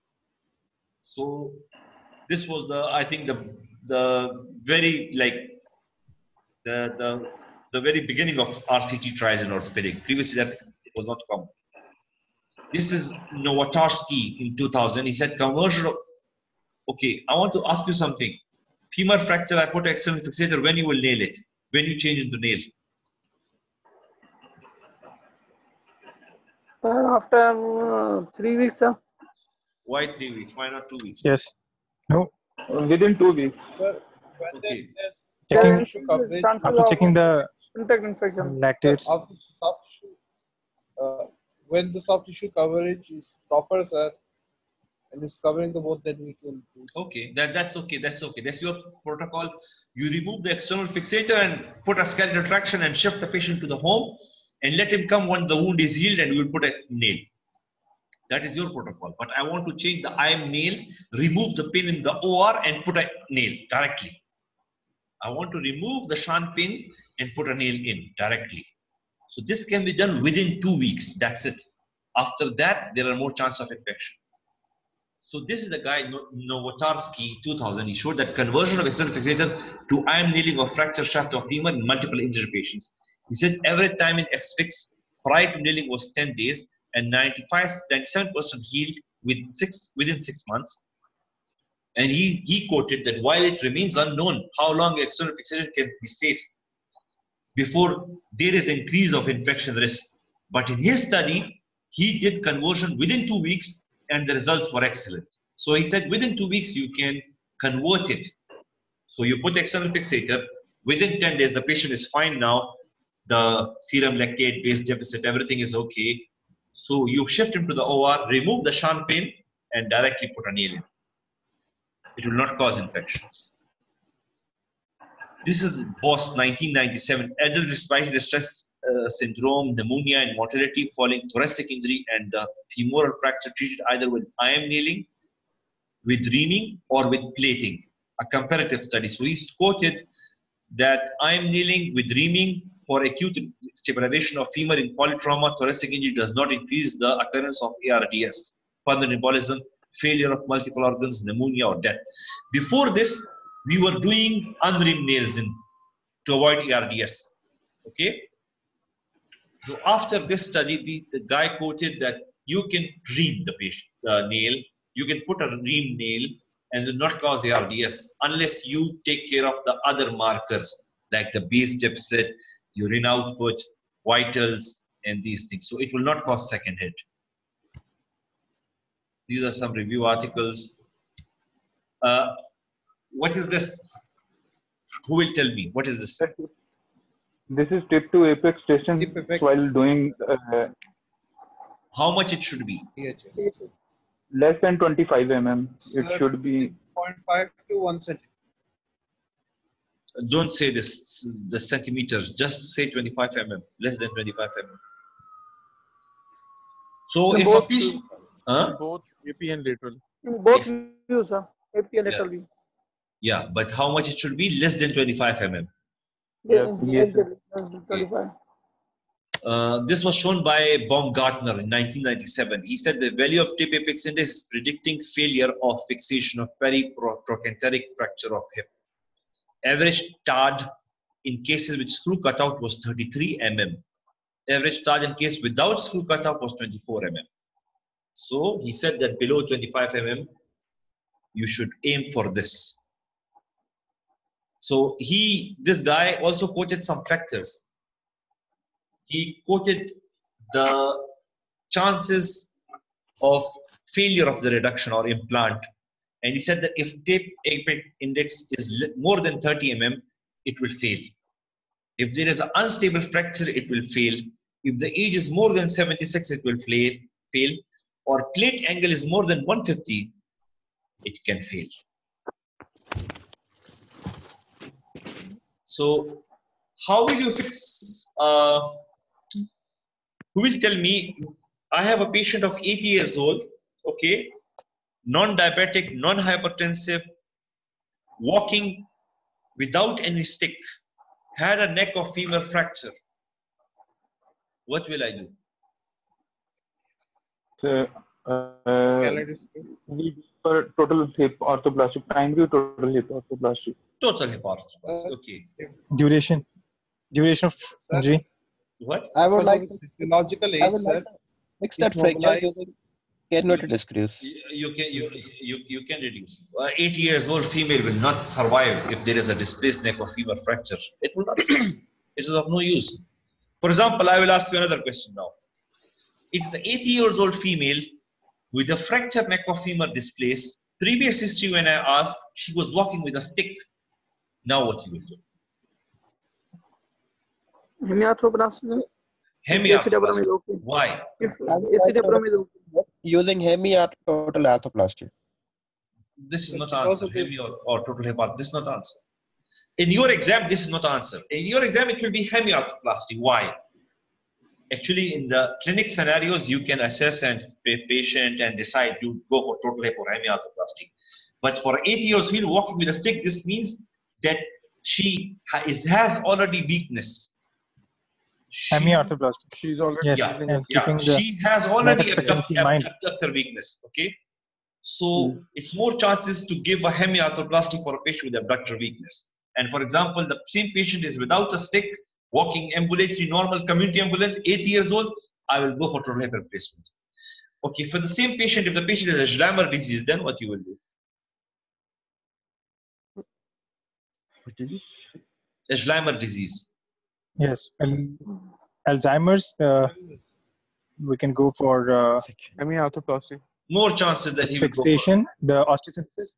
Speaker 1: So this was the I think the the very like the the the very beginning of RCT trials in orthopedic. Previously that it was not common. This is Nowotarski in 2000. He said conversion of okay, I want to ask you something. Femur fracture, I put external fixator when you will nail it, when you change into nail.
Speaker 4: After uh, three weeks, sir.
Speaker 1: Why three weeks? Why not two weeks?
Speaker 7: Yes. No.
Speaker 8: Within two weeks.
Speaker 5: Sir, when
Speaker 1: Okay.
Speaker 5: there's
Speaker 7: Checking-
Speaker 5: soft tissue coverage
Speaker 7: After checking the
Speaker 4: Contact infection.
Speaker 7: lactates,
Speaker 5: of the soft tissue, uh, when the soft tissue coverage is proper, sir, and is covering the bone, then we can do.
Speaker 1: Okay, that, that's okay. That's okay. That's your protocol. You remove the external fixator and put a skeletal traction and shift the patient to the home and let him come when the wound is healed and we will put a nail. That is your protocol. But I want to change the IM nail, remove the pin in the OR and put a nail directly. I want to remove the shunt pin and put a nail in directly. So this can be done within two weeks. That's it. After that, there are more chance of infection. So this is the guy No- Nowotarski 2000. He showed that conversion of external fixator to IM nailing of fracture shaft of femur in multiple injury patients. He said average time in X-fix prior to nailing was 10 days and 95, 97% healed with six, within six months. And he, he quoted that while it remains unknown how long external fixation can be safe before there is increase of infection risk. But in his study, he did conversion within two weeks and the results were excellent. So he said within two weeks you can convert it. So you put external fixator, within 10 days the patient is fine now, the serum lactate base deficit, everything is okay. So you shift him to the OR, remove the shunt pin and directly put a nail. It will not cause infections. This is Bosse 1997, adult respiratory distress uh, syndrome, pneumonia, and mortality following thoracic injury and uh, femoral fracture treated either with IM nailing, with reaming, or with plating. A comparative study. So he's quoted that IM nailing with reaming for acute stabilization of femur in polytrauma thoracic injury does not increase the occurrence of ARDS, pulmonary embolism, failure of multiple organs, pneumonia, or death. Before this, we were doing unreamed nails in to avoid ARDS. Okay. So after this study, the, the guy quoted that you can ream the patient uh, nail, you can put a ream nail and will not cause ARDS unless you take care of the other markers like the base deficit, urine output, vitals, and these things. So it will not cause second hit. These are some review articles. Uh, what is this? Who will tell me? What is this?
Speaker 8: This is tip to apex station while doing uh,
Speaker 1: How much it should be?
Speaker 8: Less than 25 mm. It should be
Speaker 5: 0.5 to 1 centimeter.
Speaker 1: Don't say this, the centimeters. Just say 25 mm, less than 25 mm. So
Speaker 4: In
Speaker 1: if a
Speaker 4: both,
Speaker 1: patient, huh?
Speaker 9: both AP and lateral.
Speaker 4: in both
Speaker 1: Yes.
Speaker 4: views, sir. AP and lateral view.
Speaker 1: Yeah, but how much it should be? Less than 25 mm.
Speaker 9: Yes.
Speaker 4: Yeah,
Speaker 8: Yes,
Speaker 4: exactly. That's 25.
Speaker 1: Uh, this was shown by Baumgaertner in 1997. He said the value of tip apex index is predicting failure of fixation of peritrochanteric fracture of hip. Average TAD in cases with screw cutout was 33 mm. Average TAD in case without screw cutout was 24 mm. So he said that below 25 mm, you should aim for this. So he, this guy also quoted some factors he quoted the chances of failure of the reduction or implant and he said that if tape apex index is more than 30 mm it will fail. If there is an unstable fracture it will fail. If the age is more than 76 it will fail fail. Or plate angle is more than 150 it can fail. So how will you fix uh, who will tell me? I have a patient of 80 years old okay non-diabetic non-hypertensive walking without any stick had a neck or femur fracture what will i do
Speaker 8: uh, uh, we go for total hip arthroplasty, primary total hip arthroplasty.
Speaker 1: total hip arthroplasty
Speaker 5: Uh,
Speaker 1: okay
Speaker 7: Duration. Duration of injury.
Speaker 1: what
Speaker 2: I would like
Speaker 5: of his physiological
Speaker 2: I
Speaker 5: age,
Speaker 2: would
Speaker 5: sir.
Speaker 2: like to fix
Speaker 5: He's
Speaker 2: that fracture using cannulated screws.
Speaker 1: you, you can you, you, you can reduce. Uh, 80 years old female will not survive if there is a displaced neck or femur fracture. It will not it is of no use. For example i will ask you another question now. It's an 80 years old female with a fractured neck or femur displaced. Previous history when i asked she was walking with a stick. Now what you will do?
Speaker 4: Hemiarthroplasty,
Speaker 1: hemiarthroplasty
Speaker 4: ACWM
Speaker 1: why?
Speaker 4: If
Speaker 2: I would like to
Speaker 4: ACWM is okay.
Speaker 2: Using hemi or total arthroplasty.
Speaker 1: this is not answer.
Speaker 5: of the-
Speaker 1: or, or total hip arth- this is not answer. In your exam this is not answer. In your exam it will be hemiarthroplasty why? Actually in the clinic scenarios you can assess and pay patient and decide you go for total hip or hemiarthroplasty but for 80 years old walking with a stick this means that she is, has already weakness She-
Speaker 7: Hemiarthroplasty.
Speaker 9: She's already
Speaker 7: Yes.
Speaker 9: using
Speaker 7: And
Speaker 1: yeah,
Speaker 7: the
Speaker 1: she has already
Speaker 7: expectancy in
Speaker 1: abduct- abductor weakness. Okay, so hmm. it's more chances to give a hemiarthroplasty for a patient with abductor weakness. And for example, the same patient is without a stick, walking ambulatory, normal community ambulance, 80 years old. I will go for total hip replacement. Okay, for the same patient, if the patient has a Schleimer disease, then what you will do? Alzheimer disease.
Speaker 7: Yes. Al- Alzheimer's. Uh, we can go for uh,
Speaker 9: hemiarthroplasty.
Speaker 1: More chances that he will go for.
Speaker 7: fixation, the osteosynthesis.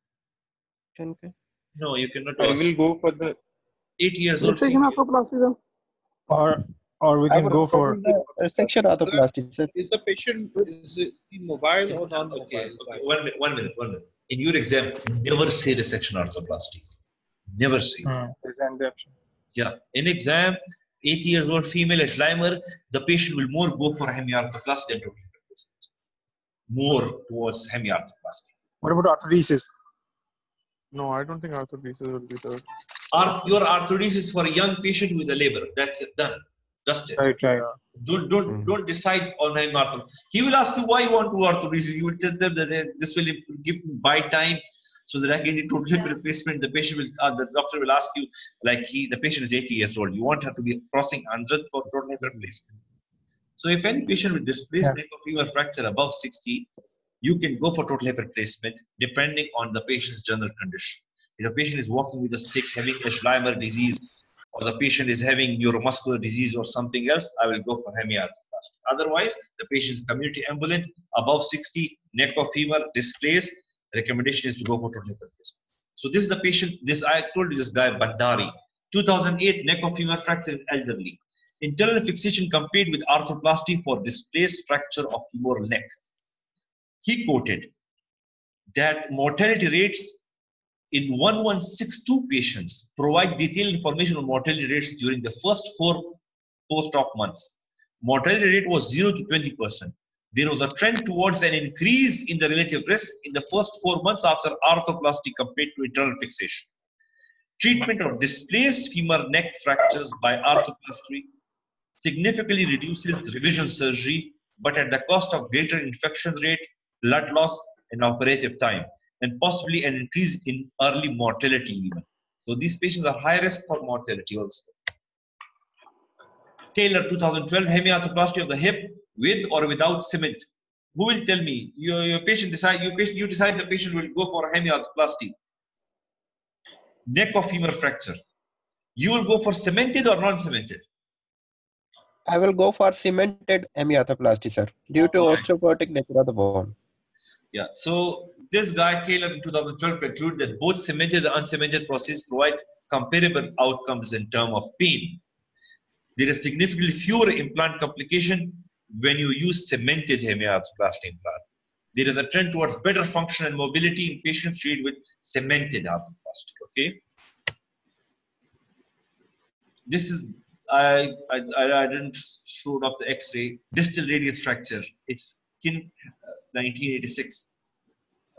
Speaker 1: No, you cannot.
Speaker 8: I will go for the
Speaker 1: eight years old.
Speaker 4: This is
Speaker 1: female.
Speaker 4: hemiarthroplasty, sir.
Speaker 7: or or we can go for
Speaker 2: the section arthroplasty, sir.
Speaker 5: Is the patient is he mobile or non-mobile?
Speaker 1: Okay, okay. One minute, one minute, one minute. In your exam, never say resection arthroplasty. Never say.
Speaker 7: Hmm, is an option.
Speaker 1: Yeah. In exam, 80 years old female at Schleimer, the patient will more go for hemiarthroplasty than total replacement. More towards hemiarthroplasty.
Speaker 7: What about arthrodesis?
Speaker 9: No, I don't think arthrodesis will be the.
Speaker 1: Arth- your arthrodesis for a young patient who is a labor. That's it, done. Just it.
Speaker 3: Right, right.
Speaker 1: Don't don't
Speaker 10: Mhm.
Speaker 1: don't decide on him arthro. He will ask you why you want to arthrodesis. You will tell them that they- this will give me buy time so that I can do total hip replacement. The patient will uh, the doctor will ask you like he the patient is 80 years old. You want her to be crossing 100 for total hip replacement. So if any patient with displaced
Speaker 3: Yeah.
Speaker 1: neck or femur fracture above 60, you can go for total hip replacement depending on the patient's general condition. If the patient is walking with a stick, having Alzheimer disease, or the patient is having neuromuscular disease or something else, I will go for hemiarthroplasty. Otherwise, the patient's community ambulant, above 60, neck of femur displaced, recommendation is to go for total replacement. So this is the patient, this I told you this guy, Bhandari, 2008 neck of femur fracture in elderly. Internal fixation compared with arthroplasty for displaced fracture of femoral neck. He quoted that mortality rates in 1162 patients provide detailed information on mortality rates during the first four post-op months. Mortality rate was 0 to 20%. There was a trend towards an increase in the relative risk in the first four months after arthroplasty compared to internal fixation. Treatment of displaced femur neck fractures by arthroplasty significantly reduces revision surgery, but at the cost of greater infection rate, blood loss, and operative time, and possibly an increase in early mortality even. So these patients are high risk for mortality also. Taylor 2012 hemiarthroplasty of the hip with or without cement. Who will tell me? Your, your patient decide. Your patient, you decide the patient will go for hemiarthroplasty. Neck or femur fracture. You will go for cemented or non-cemented.
Speaker 2: I will go for cemented hemiarthroplasty, sir, due to
Speaker 1: Alright.
Speaker 2: osteoporotic nature of the bone.
Speaker 1: Yeah. So this guy Taylor in 2012 concluded that both cemented and uncemented prostheses provide comparable outcomes in terms of pain. There is significantly fewer implant complication when you use cemented hemiarthroplasty implant. There is a trend towards better function and mobility in patients treated with cemented arthroplasty. Okay. This is I I, I didn't show up the X-ray distal radius fracture. It's Knirk 1986.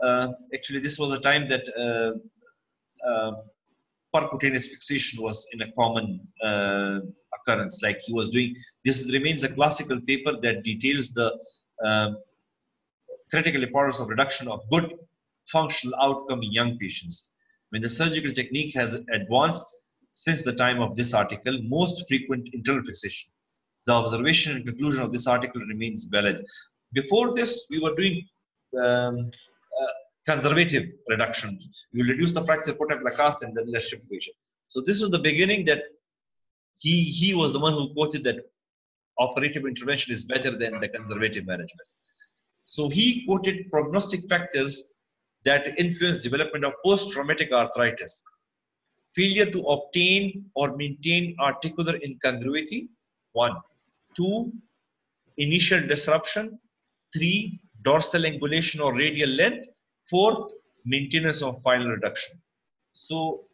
Speaker 1: Uh, actually, this was a time that uh, uh, percutaneous fixation was in a common uh, occurrence. Like he was doing, this remains a classical paper that details the um, critical importance of reduction of good functional outcome in young patients. When the surgical technique has advanced since the time of this article, most frequent internal fixation. The observation and conclusion of this article remains valid. Before this, we were doing um, conservative reductions. Will reduce the fracture, put the cast, and then let's shift patient. So this was the beginning that he he was the one who quoted that operative intervention is better than the conservative management. So he quoted prognostic factors that influence development of post-traumatic arthritis. Failure to obtain or maintain articular incongruity, one. Two, initial disruption. Three, dorsal angulation or radial length. Fourth, maintenance of final reduction. So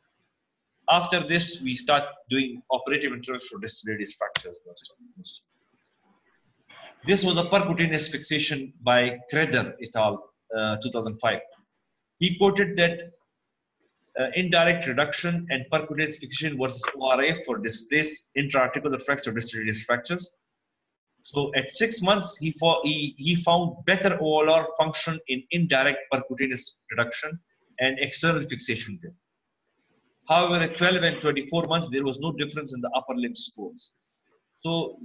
Speaker 1: after this, we start doing operative intervention for distal radius fractures. This was a percutaneous fixation by Kreder et al. Uh, 2005. He quoted that uh, indirect reduction and percutaneous fixation versus ORA for displaced intraarticular fracture distal radius fractures. So at six months, he, fo- he, he found better OLR function in indirect percutaneous reduction and external fixation there. However, at 12 and 24 months, there was no difference in the upper limb scores. So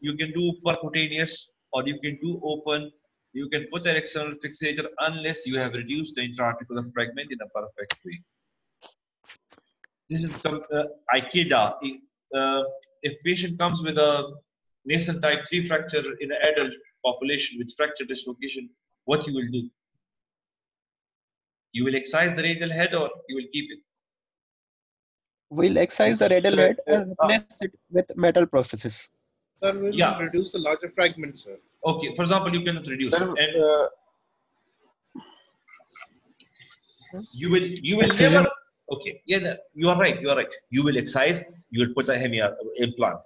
Speaker 1: you can do percutaneous or you can do open. You can put an external fixator unless you have reduced the intraarticular fragment in a perfect way. This is uh, IKEDA. Uh, if patient comes with a Mason type 3 fracture in an adult population with fracture dislocation, what you will do? You will excise the radial head or you will keep it?
Speaker 2: We'll excise the radial head and replace it with metal prosthesis.
Speaker 5: Sir, we'll
Speaker 1: Yeah.
Speaker 5: reduce the larger fragments, sir.
Speaker 1: Okay, for example, you cannot reduce.
Speaker 8: Sir,
Speaker 1: And
Speaker 8: uh,
Speaker 1: you will you will
Speaker 3: Excision.
Speaker 1: never okay yeah you are right you are right you will excise you will put a hemi implant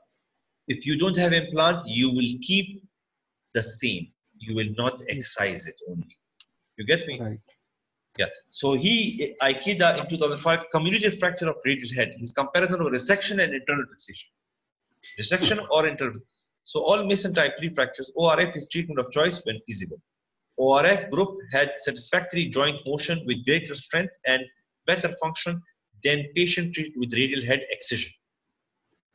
Speaker 1: if you don't have implant you will keep the same you will not excise it only you get me
Speaker 2: Right.
Speaker 1: yeah so he Ikeda in 2005 comminuted fracture of radial head his comparison of resection and internal fixation Resection or internal. So all Mason type 3 fractures, ORF is treatment of choice when feasible. ORF group had satisfactory joint motion with greater strength and better function than patient treated with radial head excision.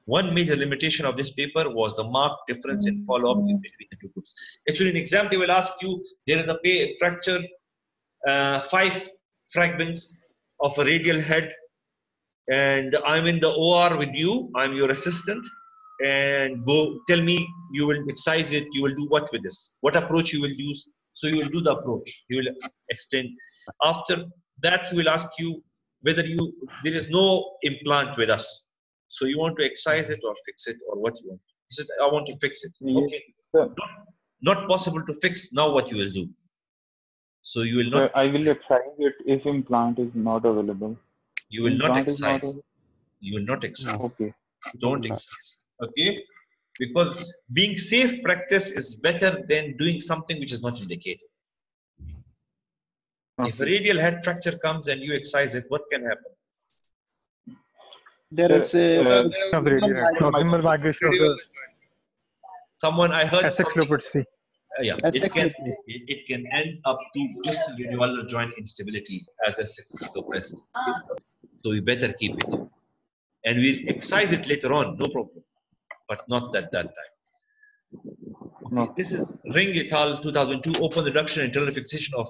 Speaker 1: One major limitation of this paper was the marked difference in follow-up in between the two groups. Actually, in exam, they will ask you, there is a fracture, uh, five fragments of a radial head, and I'm in the OR with you, I'm your assistant, and go tell me you will excise it, you will do what with this? What approach you will use? So you will do the approach. you will explain. After that, he will ask you whether you there is no implant with us. So you want to excise it or fix it or what you want. He said, I want to fix it. Okay.
Speaker 8: sir.
Speaker 1: Not, not possible to fix. Now what you will do? So you will not
Speaker 8: I will excise it if implant is not available.
Speaker 1: you will not
Speaker 8: Implant not
Speaker 1: excise. You will not excise.
Speaker 8: Okay.
Speaker 1: Don't excise. Okay? Because being safe practice is better than doing something which is not indicated. If a radial head fracture comes and you excise it, what can happen?
Speaker 2: There is a
Speaker 8: Uh,
Speaker 7: of the radial head. Proximal migration of the
Speaker 1: Someone I heard
Speaker 7: SX
Speaker 1: something- Uh, yeah, it can it, it can end up to distal radioulnar joint instability as a is suppressed. So we better keep it, and we'll excise it later on, no problem, but not at that time. Okay,
Speaker 8: No.
Speaker 1: This is Ring et al. 2002 open reduction and internal fixation of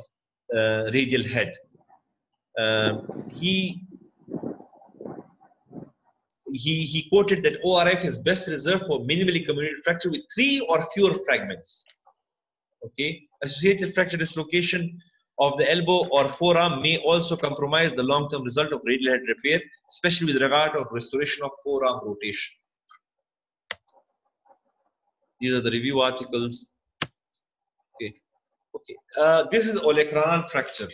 Speaker 1: uh, radial head. Um, he he he quoted that ORF is best reserved for minimally comminuted fracture with three or fewer fragments. Okay, associated fracture dislocation of the elbow or forearm may also compromise the long-term result of radial head repair, especially with regard of restoration of forearm rotation. These are the review articles. Okay, okay. Uh, this is olecranon fracture.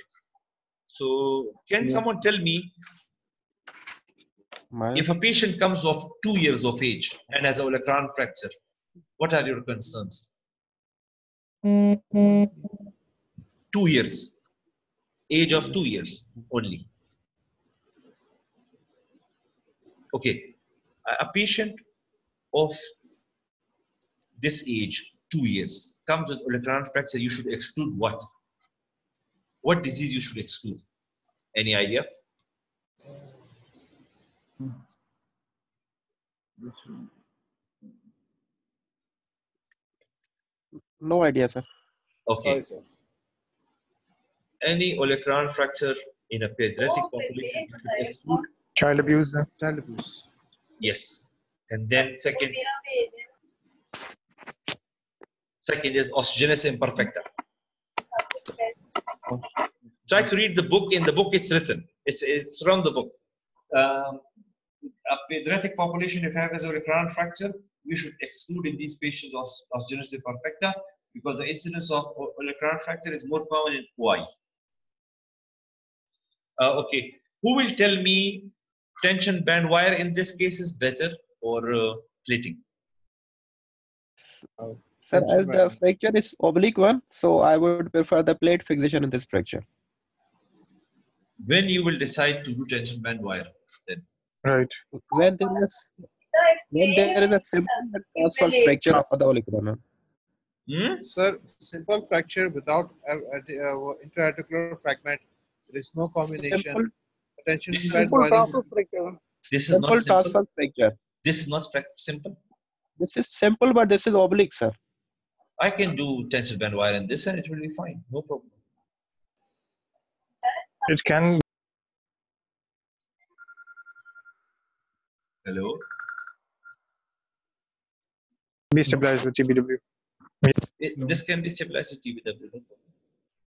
Speaker 1: So, can
Speaker 8: Yeah.
Speaker 1: someone tell me if a patient comes of two years of age and has a olecranon fracture, what are your concerns? Two years, age of two years only. Okay, a patient of this age, two years, comes with olecranon fracture, you should exclude what? What disease you should exclude? Any idea?
Speaker 2: No idea, sir.
Speaker 1: Okay. Any olecranon fracture in a pediatric population, you should exclude
Speaker 7: Child abuse. uh,
Speaker 5: Child abuse.
Speaker 1: yes. And then second, second is osteogenesis imperfecta. Try to read the book. In the book, it's written. It's it's from the book. Um, a pediatric population, if have a olecranon fracture, we should exclude in these patients os- osteogenesis perfecta because the incidence of o- olecranon fracture is more common in OI. Uh, okay, who will tell me tension band wire in this case is better or uh, plating?
Speaker 2: Sir, as the fracture is oblique one, so I would prefer the plate fixation in this fracture.
Speaker 1: When you will decide to do tension band wire? Then
Speaker 7: Right.
Speaker 2: When there is when there is a simple transverse fracture of the olecranon.
Speaker 1: hmm?
Speaker 5: Sir, simple fracture without uh, uh, intra-articular fragment. There is no combination.
Speaker 2: Simple,
Speaker 5: Attention
Speaker 1: This is
Speaker 5: band
Speaker 4: Simple
Speaker 5: wiring.
Speaker 4: transfer fracture.
Speaker 1: this is not
Speaker 2: simple
Speaker 1: simple.
Speaker 2: fracture.
Speaker 1: This is not simple.
Speaker 2: This is simple, but this is oblique, sir.
Speaker 1: I can do tension band wire in this and it will be fine. No problem.
Speaker 7: It can be stabilized with TBW.
Speaker 1: It, This can be stabilized with TBW.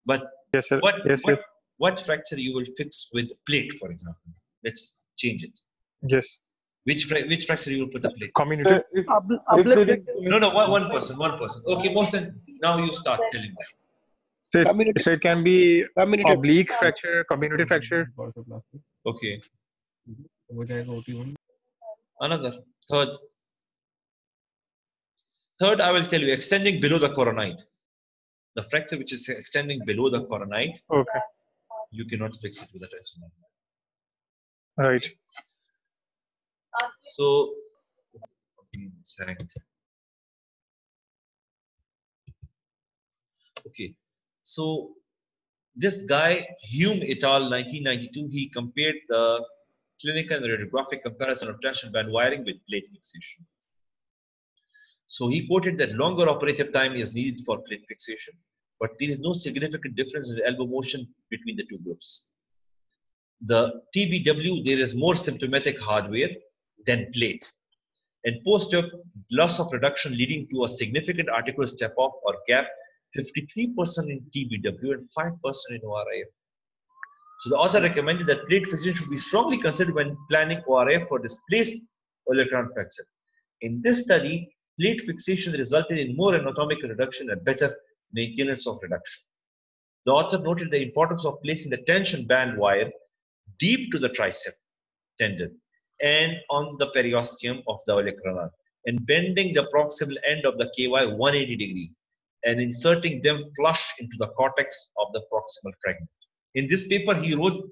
Speaker 1: But
Speaker 7: Yes, sir.
Speaker 1: what,
Speaker 7: Yes,
Speaker 1: what,
Speaker 7: yes,
Speaker 1: what fracture you will fix with plate, for example? Let's change it.
Speaker 7: yes.
Speaker 1: Which which fracture you will put a plate?
Speaker 7: Community.
Speaker 8: Uh, if,
Speaker 4: Obli-
Speaker 8: if
Speaker 4: oblique
Speaker 8: there
Speaker 4: fracture.
Speaker 8: is-
Speaker 1: No, no, one, one person, one person. Okay, Mohsen, now you start telling me.
Speaker 7: So it, so it can be
Speaker 2: Community.
Speaker 7: oblique fracture, community fracture.
Speaker 1: Okay. Another. Third. Third, I will tell you, extending below the coronoid. The fracture which is extending below the coronoid,
Speaker 7: Okay.
Speaker 1: you cannot fix it with a tension band.
Speaker 7: Right.
Speaker 1: So. Okay, so this guy Hume et al. 1992 he compared the clinical and radiographic comparison of tension band wiring with plate fixation. So he quoted that longer operative time is needed for plate fixation, but there is no significant difference in elbow motion between the two groups. The TBW, there is more symptomatic hardware than plate. And post-op loss of reduction leading to a significant articular step off or gap, 53% in TBW and 5% in ORIF. So the author recommended that plate fixation should be strongly considered when planning ORIF for displaced olecranon fracture. In this study, plate fixation resulted in more anatomical reduction and better maintenance of reduction. The author noted the importance of placing the tension band wire deep to the tricep tendon and on the periosteum of the olecranon and bending the proximal end of the K-wire 180 degree and inserting them flush into the cortex of the proximal fragment. In this paper, he wrote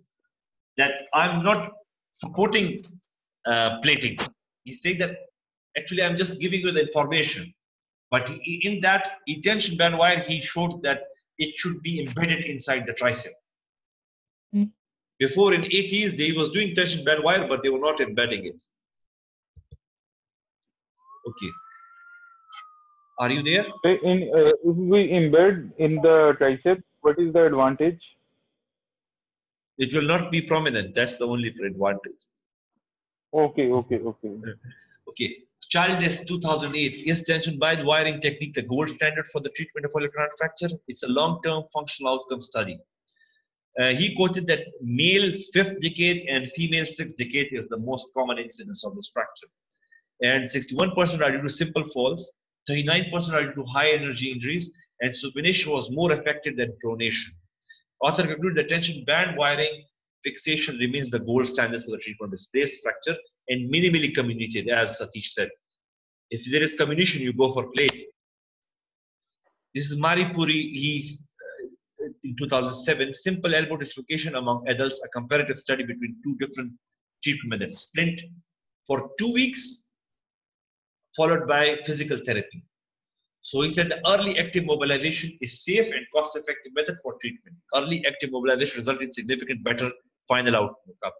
Speaker 1: that I'm not supporting uh, plating. He's saying that actually I'm just giving you the information. But in that tension band wire, he showed that it should be embedded inside the tricep. Before in 80s, they was doing tension band wire, but they were not embedding it. Okay. Are you there?
Speaker 8: In, uh, if we embed in the tricep, what is the advantage?
Speaker 1: It will not be prominent. That's the only advantage.
Speaker 8: Okay, okay, okay.
Speaker 1: Okay. Chalidis 2008 is tension band wiring technique the gold standard for the treatment of olecranon fracture? It's a long-term functional outcome study. Uh, he quoted that male fifth decade and female sixth decade is the most common incidence of this fracture. And 61% are due to simple falls, 39% are due to high energy injuries, and supination was more effective than pronation. Author concluded that tension band wiring fixation remains the gold standard for the treatment of displaced fracture and minimally comminuted, as Satish said. If there is comminution, you go for plate. This is Maripuri. He uh, in 2007, simple elbow dislocation among adults, a comparative study between two different treatment methods. Splint for two weeks, followed by physical therapy. So he said the early active mobilization is safe and cost-effective method for treatment. Early active mobilization resulted in significant better final outcome.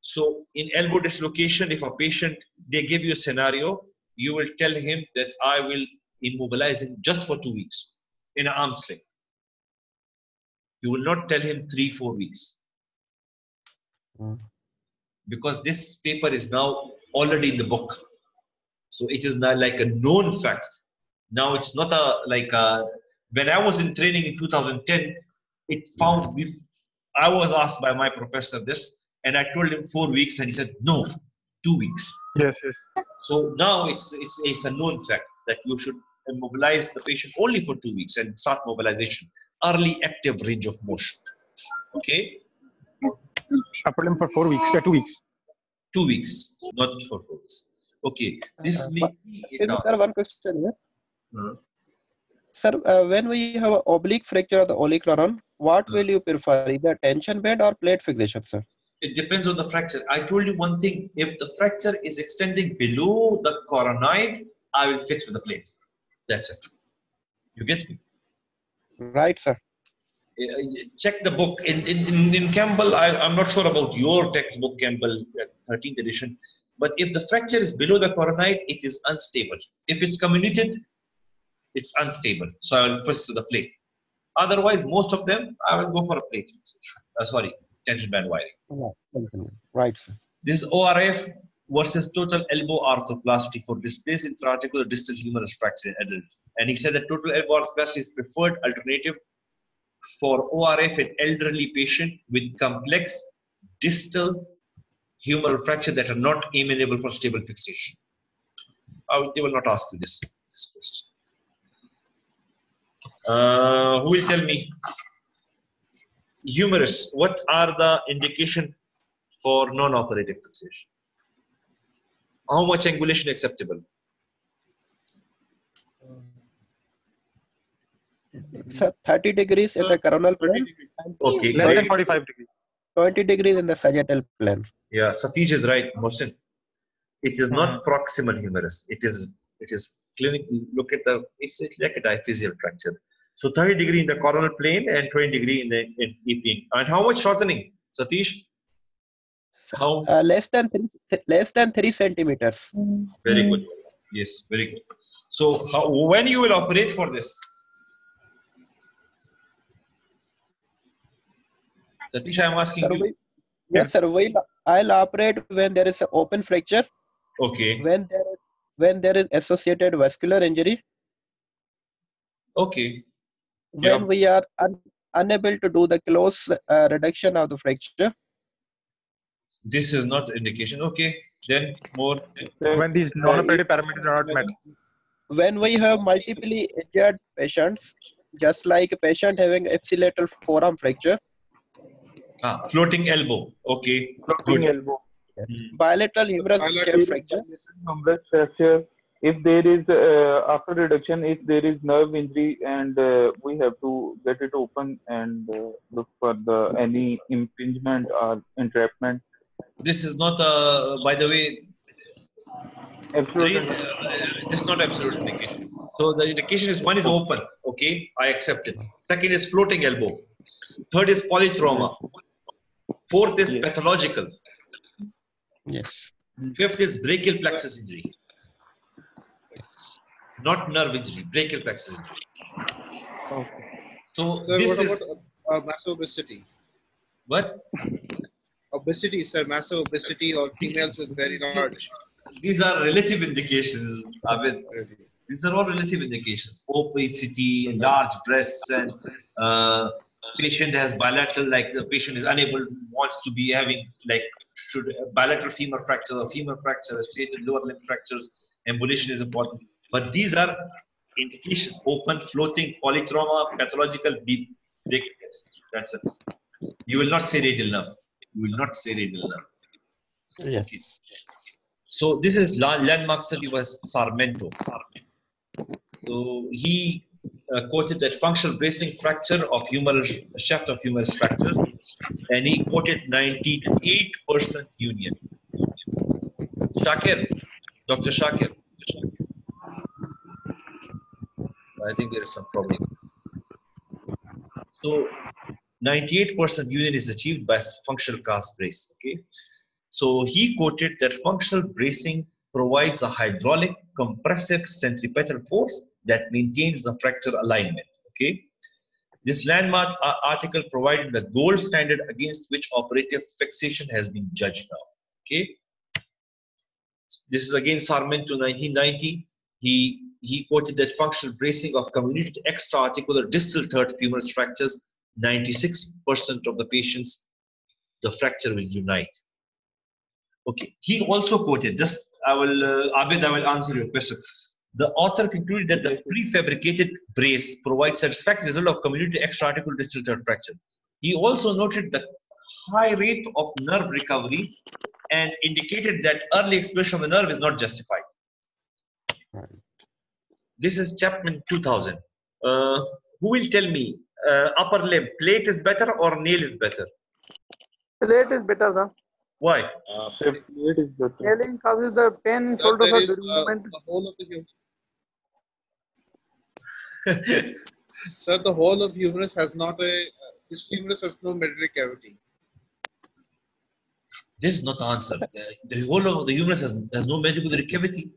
Speaker 1: So in elbow dislocation, if a patient, they give you a scenario, you will tell him that I will immobilize him just for two weeks in an arm sling. You will not tell him three, four weeks.
Speaker 2: Mm.
Speaker 1: Because this paper is now already in the book. So it is now like a known fact. Now it's not a like a, when I was in training in 2010, it found we I was asked by my professor this, and I told him four weeks, and he said no, two weeks.
Speaker 7: Yes, yes.
Speaker 1: So now it's it's it's a known fact that you should immobilize the patient only for two weeks and start mobilization, early active range of motion. Okay,
Speaker 7: Upper limb for four weeks, yeah, two weeks.
Speaker 1: two weeks, not for four weeks. Okay, this
Speaker 2: Uh,
Speaker 1: may
Speaker 2: but-
Speaker 1: be
Speaker 2: Excuse me, sir, one question here.
Speaker 1: Uh,
Speaker 2: Sir, uh, when we have an oblique fracture of the olecranon, what
Speaker 1: Hmm.
Speaker 2: will you prefer, either tension band or plate fixation, sir?
Speaker 1: It depends on the fracture. I told you one thing. If the fracture is extending below the coronoid, I will fix with the plate. That's it. You get me?
Speaker 2: Right, sir.
Speaker 1: Uh, Check the book. In, in, in, Campbell, I, I'm not sure about your textbook, Campbell, uh, 13th edition. But if the fracture is below the coronoid, it is unstable. If it's comminuted, it's unstable. So I will push to the plate. Otherwise, most of them, I will go for a plate. Uh, sorry, tension band wiring.
Speaker 2: Right, tension band. Right, sir.
Speaker 1: This ORIF versus total elbow arthroplasty for displaced intraarticular distal humerus fracture in adults. And he said that total elbow arthroplasty is preferred alternative for ORIF in elderly patient with complex distal humeral fracture that are not amenable for stable fixation. Uh, they will not ask you this, this question. Uh, who will tell me? Humerus, what are the indication for non-operative fixation? How much angulation acceptable?
Speaker 2: Sir, 30 degrees in the coronal plane
Speaker 1: Okay,
Speaker 7: Less than 45 degrees.
Speaker 2: 20 degrees in the sagittal plane.
Speaker 1: Yeah, Satish is right, Mohsin. It is not hmm. proximal humerus. It is it is clinic. Look at the it's like a diaphyseal fracture. So 30 degree in the coronal plane and 20 degree in the in EP. And how much shortening, Satish? How
Speaker 2: Uh, less than three, th- less than three centimeters.
Speaker 1: very good. Yes, very good. So how, when you will operate for this? Satish, I am asking
Speaker 2: Sir,
Speaker 1: you.
Speaker 2: we, yes, sir. We'll, I'll operate when there is an open fracture,
Speaker 1: Okay.
Speaker 2: when there when there is associated vascular injury,
Speaker 1: Okay.
Speaker 2: When
Speaker 1: Yeah.
Speaker 2: we are un, unable to do the close uh, reduction of the fracture,
Speaker 1: This is not indication. Okay. Then more.
Speaker 7: When these non-operative parameters are not met.
Speaker 2: when we have multiply injured patients, just like a patient having ipsilateral forearm fracture,
Speaker 1: Ah, floating elbow. Okay.
Speaker 8: Floating
Speaker 1: Good.
Speaker 8: elbow.
Speaker 2: bilateral humerus shape fracture,
Speaker 8: Humerus fracture. If there is uh, after reduction, if there is nerve injury, and uh, we have to get it open and uh, look for the any impingement or entrapment.
Speaker 1: This is not, uh, by the way,
Speaker 8: Absolute
Speaker 1: Three, uh, this is not absolute indication. So the indication is one is open. Okay, I accept it. Second is floating elbow. Third is polytrauma. Fourth is
Speaker 8: Yes.
Speaker 1: pathological.
Speaker 2: yes,
Speaker 1: Fifth is brachial plexus injury. Not nerve injury, brachial plexus injury.
Speaker 8: Okay.
Speaker 1: So
Speaker 5: Sir,
Speaker 1: this
Speaker 5: what
Speaker 1: is
Speaker 5: about uh, massive obesity?
Speaker 1: what
Speaker 5: Obesity, sir, massive obesity or females with very large.
Speaker 1: these are relative indications. Abid. These are all relative indications. Obesity, large breasts, and uh, patient has bilateral, like the patient is unable, wants to be having like should bilateral femur fracture or femur fracture, associated lower limb fractures. Ambulation is important, but these are indications: open, floating, polytrauma, pathological, breaking. That's it. You will not say radial nerve. You will not say radial nerve.
Speaker 2: yes.
Speaker 1: So this is landmark study was Sarmiento. So he uh, quoted that functional bracing fracture of humeral shaft of humerus fractures, and he quoted 98% union. Shakir, Dr. Shakir. I think there is some problem. So 98% union is achieved by functional cast brace. Okay. So he quoted that functional bracing provides a hydraulic compressive centripetal force that maintains the fracture alignment. Okay. This landmark article provided the gold standard against which operative fixation has been judged now. Okay. This is again Sarmiento 1990. He he quoted that functional bracing of comminuted extra-articular distal third femoral fractures, 96% of the patients, the fracture will unite. Okay. He also quoted, just I will, uh, Abid, I will answer your question. The author concluded that the prefabricated brace provides satisfactory result of comminuted extra-articular distal third fracture. He also noted the high rate of nerve recovery and indicated that early expression of the nerve is not justified. This is Chapman 2000. Uh, who will tell me uh, upper limb plate is better or nail is better?
Speaker 4: Plate is better, sir.
Speaker 1: Why?
Speaker 5: Uh,
Speaker 8: It is better.
Speaker 4: Nailing causes the pain in shoulder
Speaker 5: there is,
Speaker 4: for
Speaker 5: uh,
Speaker 4: movement.
Speaker 5: the whole of the hum- Sir, the whole of humerus has not a uh, this humerus has no medullary cavity.
Speaker 1: This is not the answer. The, the whole of the humerus has, has no medullary cavity.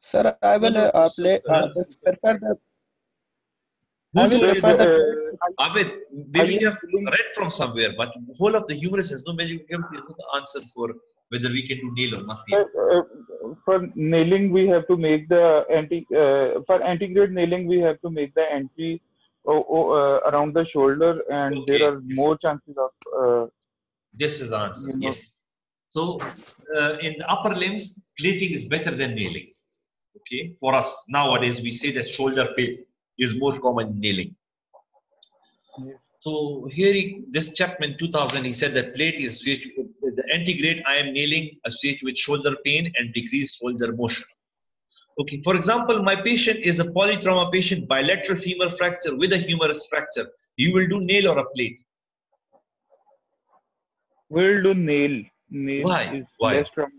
Speaker 2: Sir, I will
Speaker 5: no,
Speaker 2: uh, play, uh, prefer the I will
Speaker 1: told you
Speaker 2: refer
Speaker 1: that?
Speaker 2: the
Speaker 8: Uh,
Speaker 1: Abid, maybe
Speaker 8: you
Speaker 1: you have
Speaker 8: feeling-
Speaker 1: read from somewhere, but whole of the humerus has no medullary cavity is not the answer for whether we can do nail or not
Speaker 8: Uh, uh, for nailing, we have to make the anti. Uh, for antegrade nailing, we have to make the entry o- o- uh, around the shoulder, and there are more chances of. Uh,
Speaker 1: This is the answer.
Speaker 8: You know.
Speaker 1: Yes. So uh, in the upper limbs, plating is better than nailing. Okay. For us nowadays, we say that shoulder pain is more common than nailing. So here, he, this Chapman 2000, he said that plate is the antegrade IM nailing associated with shoulder pain and decreased shoulder motion. Okay, for example, my patient is a polytrauma patient, bilateral femur fracture with a humerus fracture. You will do nail or a plate.
Speaker 8: we'll do nail. Nail
Speaker 1: Why?
Speaker 8: is
Speaker 1: Why?
Speaker 8: traumatic.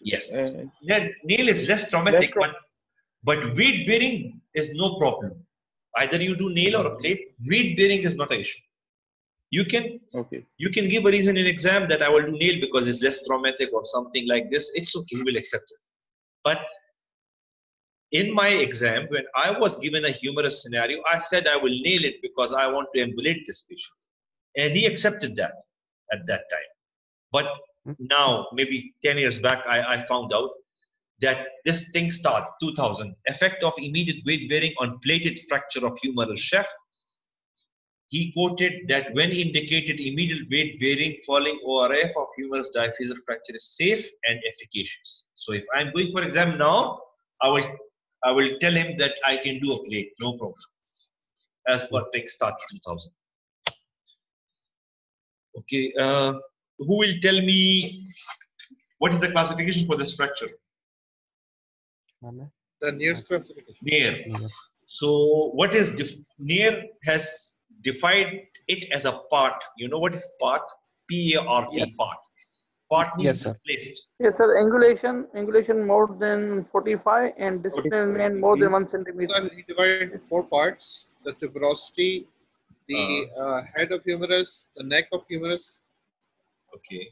Speaker 1: Yes.
Speaker 8: Uh,
Speaker 1: Then nail is less traumatic,
Speaker 8: Less trau-
Speaker 1: but, but weight bearing is no problem. Either you do nail or a plate, weight bearing is not an issue. You can
Speaker 8: okay.
Speaker 1: you can give a reason in exam that I will do nail because it's less traumatic or something like this. It's okay, he will accept it. But in my exam, when I was given a humerus scenario, I said I will nail it because I want to emulate this patient. And he accepted that at that time. But now, maybe 10 years back, I, I found out that this Tingstad 2000 effect of immediate weight bearing on plated fracture of humeral shaft he quoted that when indicated immediate weight bearing falling ORIF of humerus diaphyseal fracture is safe and efficacious. So if I'm going for exam now, I will I will tell him that I can do a plate, no problem. As per Tingstad 2000. Okay, uh, who will tell me what is the classification for this fracture?
Speaker 5: The Neer's classification.
Speaker 1: Neer. So what is def- Neer has defined it as a part. You know what is part? P A R T part. Part means
Speaker 2: Yes, sir.
Speaker 1: displaced.
Speaker 4: Yes, sir. Angulation, angulation more than 45 and displacement more than one centimeter.
Speaker 5: So he divided into four parts: the tuberosity, the uh, head of humerus, the neck of humerus.
Speaker 1: Okay.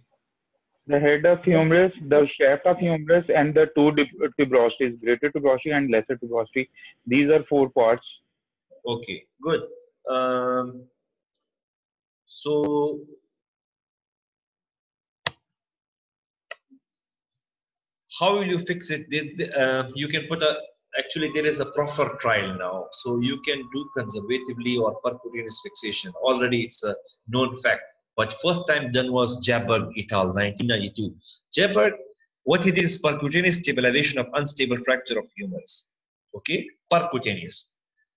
Speaker 8: The head of humerus, the shaft of humerus, and the two tub- tuberosities, greater tuberosity and lesser tuberosity. These are four parts.
Speaker 1: Okay. Good. Um, so how will you fix it? Did, uh, you can put a actually there is a proper trial now, so you can do conservatively or percutaneous fixation. Already it's a known fact. But first time done was Jaberg et al. 1992. Jaberg, what he did is percutaneous stabilization of unstable fracture of humerus. Okay, percutaneous.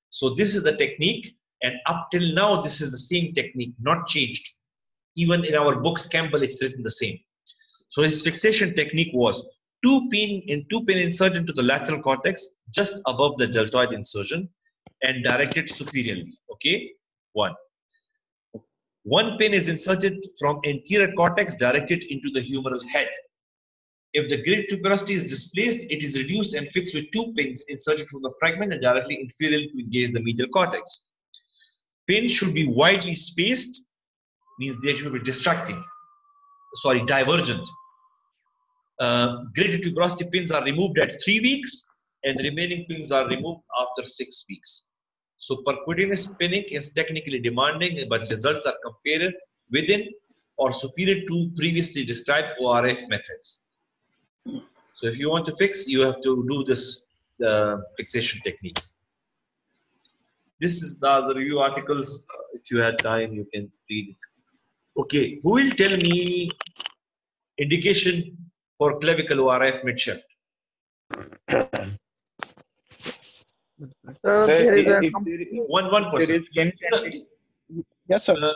Speaker 1: So this is the technique, and up till now, this is the same technique, not changed. Even in our books, Campbell, it's written the same. So his fixation technique was two pin in two pin insert into the lateral cortex just above the deltoid insertion and directed superiorly. Okay, one. One pin is inserted from anterior cortex directed into the humeral head. If the great tuberosity is displaced, it is reduced and fixed with two pins inserted from the fragment and directly inferior to engage the medial cortex. Pins should be widely spaced, means they should be distracting, sorry, divergent. Uh, greater tuberosity pins are removed at three weeks, and the remaining pins are removed after six weeks. So percutaneous pinning is technically demanding, but results are compared within or superior to previously described ORIF methods. So if you want to fix, you have to do this uh, fixation technique. This is the, the review articles. Uh, If you had time, you can read it. Okay, who will tell me indication for clavicle ORIF midshaft?
Speaker 4: Sir,
Speaker 8: Sir,
Speaker 4: there is a
Speaker 8: if
Speaker 4: com-
Speaker 8: there is-
Speaker 1: One one
Speaker 8: there
Speaker 1: person.
Speaker 8: is skin tenting,
Speaker 2: Yes, sir.
Speaker 1: Uh,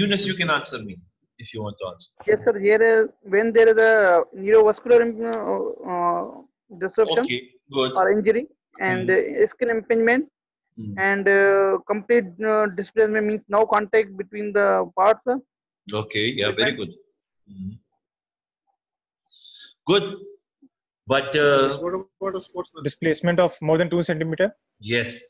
Speaker 1: Eunice, you can answer me if you want to answer.
Speaker 4: yes, sir. Here is when there is a neurovascular uh, uh, disruption
Speaker 1: Okay,
Speaker 4: or injury and uh, skin impingement
Speaker 1: Mm.
Speaker 4: and uh, complete uh, displacement means no contact between the parts.
Speaker 1: Okay, yeah, very good. Mhm. Good. But uh,
Speaker 5: What about a sportsman?
Speaker 7: Displacement of more than two centimeter,
Speaker 1: yes.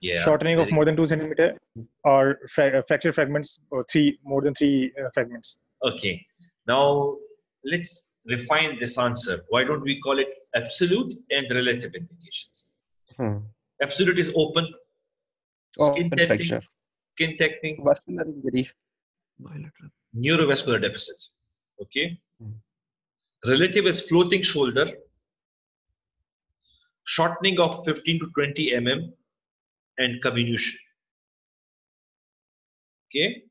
Speaker 1: Yeah.
Speaker 7: shortening of more than two centimeter, or fra- uh, fracture fragments or three more than three uh, fragments.
Speaker 1: Okay. Now let's refine this answer. Why don't we call it absolute and relative indications?
Speaker 2: Hmm.
Speaker 1: Absolute is open, skin
Speaker 2: Open
Speaker 1: testing,
Speaker 2: fracture.
Speaker 1: skin technique,
Speaker 2: Vascular injury. Bilateral.
Speaker 1: neurovascular deficit. Okay.
Speaker 2: Hmm.
Speaker 1: Relative is floating shoulder, shortening of 15 to 20 mm, and comminution. Okay.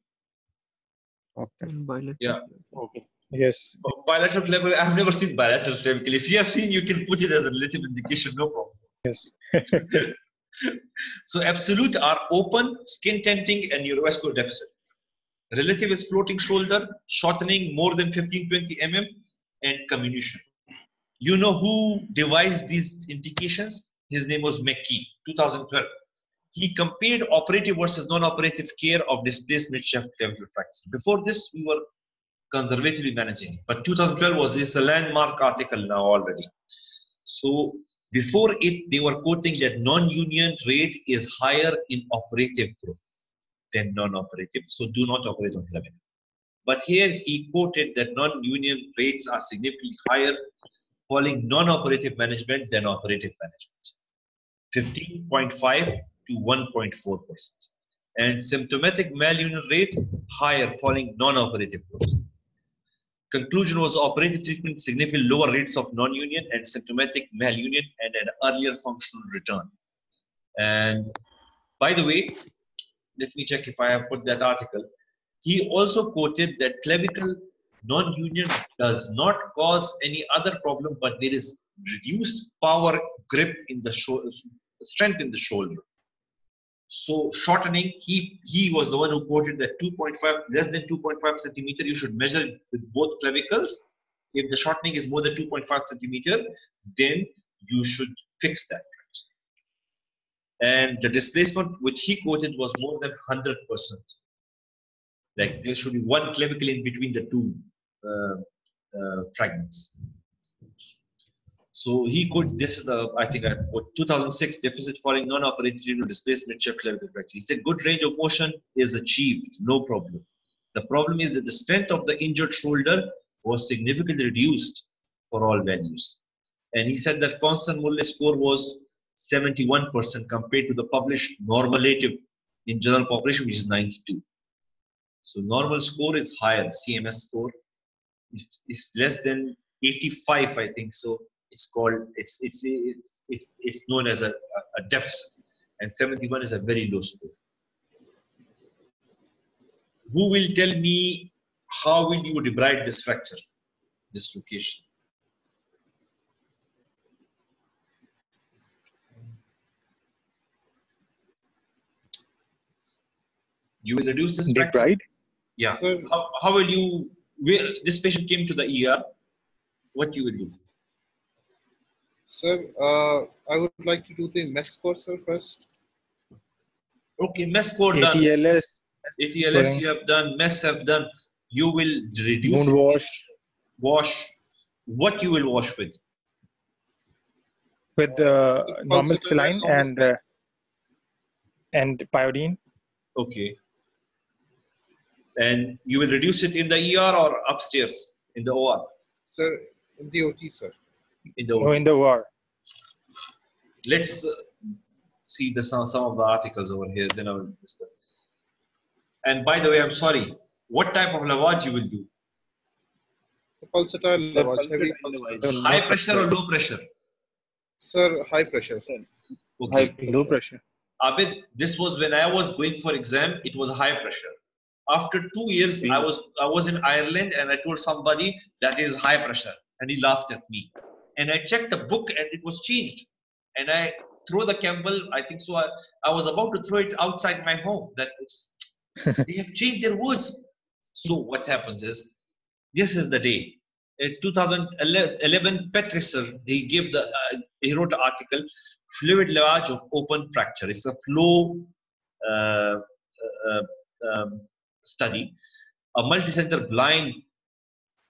Speaker 2: Okay.
Speaker 1: Yeah.
Speaker 8: okay.
Speaker 7: Yes.
Speaker 1: Oh, Bilateral clavicle. I've never seen bilateral clavicle. If you have seen, you can put it as a relative indication, no problem.
Speaker 7: Yes.
Speaker 1: so absolute are open, skin tenting, and neurovascular deficit. Relative is floating shoulder, shortening more than 15-20 mm, and comminution. You know who devised these indications? His name was McKee, 2012. He compared operative versus non-operative care of displaced clavicle fractures. Before this, we were conservatively managing. But 2012 was this a landmark article now already. So before it, they were quoting that non-union rate is higher in operative group than non-operative. So do not operate on clinic. But here he quoted that non-union rates are significantly higher following non-operative management than operative management. 15.5 to 1.4 percent. And symptomatic malunion rate higher following non-operative groups. Conclusion was operative treatment significantly lower rates of non-union and symptomatic malunion and an earlier functional return. And by the way, let me check if I have put that article. He also quoted that clavicle non-union does not cause any other problem, but there is reduced power grip in the shoulder, strength in the shoulder. So shortening, he he was the one who quoted that 2.5 less than 2.5 centimeter. You should measure it with both clavicles. If the shortening is more than 2.5 centimeter, then you should fix that. And the displacement which he quoted was more than 100 percent. Like there should be one clavicle in between the two uh, uh, fragments. So he could, this is the, I think, I put 2006 deficit following non-operative renal displacement shift clavicle fracture. He said good range of motion is achieved, no problem. The problem is that the strength of the injured shoulder was significantly reduced for all values. And he said that Constant Murley score was 71% compared to the published normalative in general population, which is 92. So normal score is higher, CMS score is, less than 85, I think. So it's called it's it's it's it's, it's known as a, a deficit. And 71 is a very low score. Who will tell me how will you debride this fracture this location you will reduce this fracture?
Speaker 7: Debride?
Speaker 1: yeah
Speaker 5: Sir,
Speaker 1: how, how will you where this patient came to the er what you will do
Speaker 5: sir, uh, I would like to do the MES score, sir, first.
Speaker 1: okay MES score done
Speaker 7: ATLS,
Speaker 1: ATLS
Speaker 7: Scoring.
Speaker 1: you have done, MES have done. You will reduce
Speaker 7: wound wash
Speaker 1: wash. What you will wash with?
Speaker 7: with uh, normal saline and uh, and pyodine.
Speaker 1: Okay. And you will reduce it in the ER or upstairs in the OR?
Speaker 5: Sir, in the OT, sir.
Speaker 1: In the
Speaker 7: No,
Speaker 1: OR.
Speaker 7: in the OR.
Speaker 1: Let's uh, see the some, some of the articles over here. Then I will discuss. And by the way, I'm sorry. What type of lavage you will do?
Speaker 5: The pulsatile lavage, heavy
Speaker 8: pulsatile
Speaker 5: pulsatile.
Speaker 1: High pressure or low pressure?
Speaker 5: Sir, high pressure.
Speaker 1: Okay.
Speaker 7: Low pressure.
Speaker 1: Abid, this was when I was going for exam. It was high pressure. After two years, I was I was in Ireland and I told somebody that is high pressure, and he laughed at me. And I checked the book and it was changed. And I threw the Campbell. I think so. I, I was about to throw it outside my home. That it's they have changed their words. So what happens is, this is the day. In 2011, Petrisor he gave the uh, he wrote an article, fluid lavage of open fracture. It's a flow uh, uh, um, study, a multi-center blind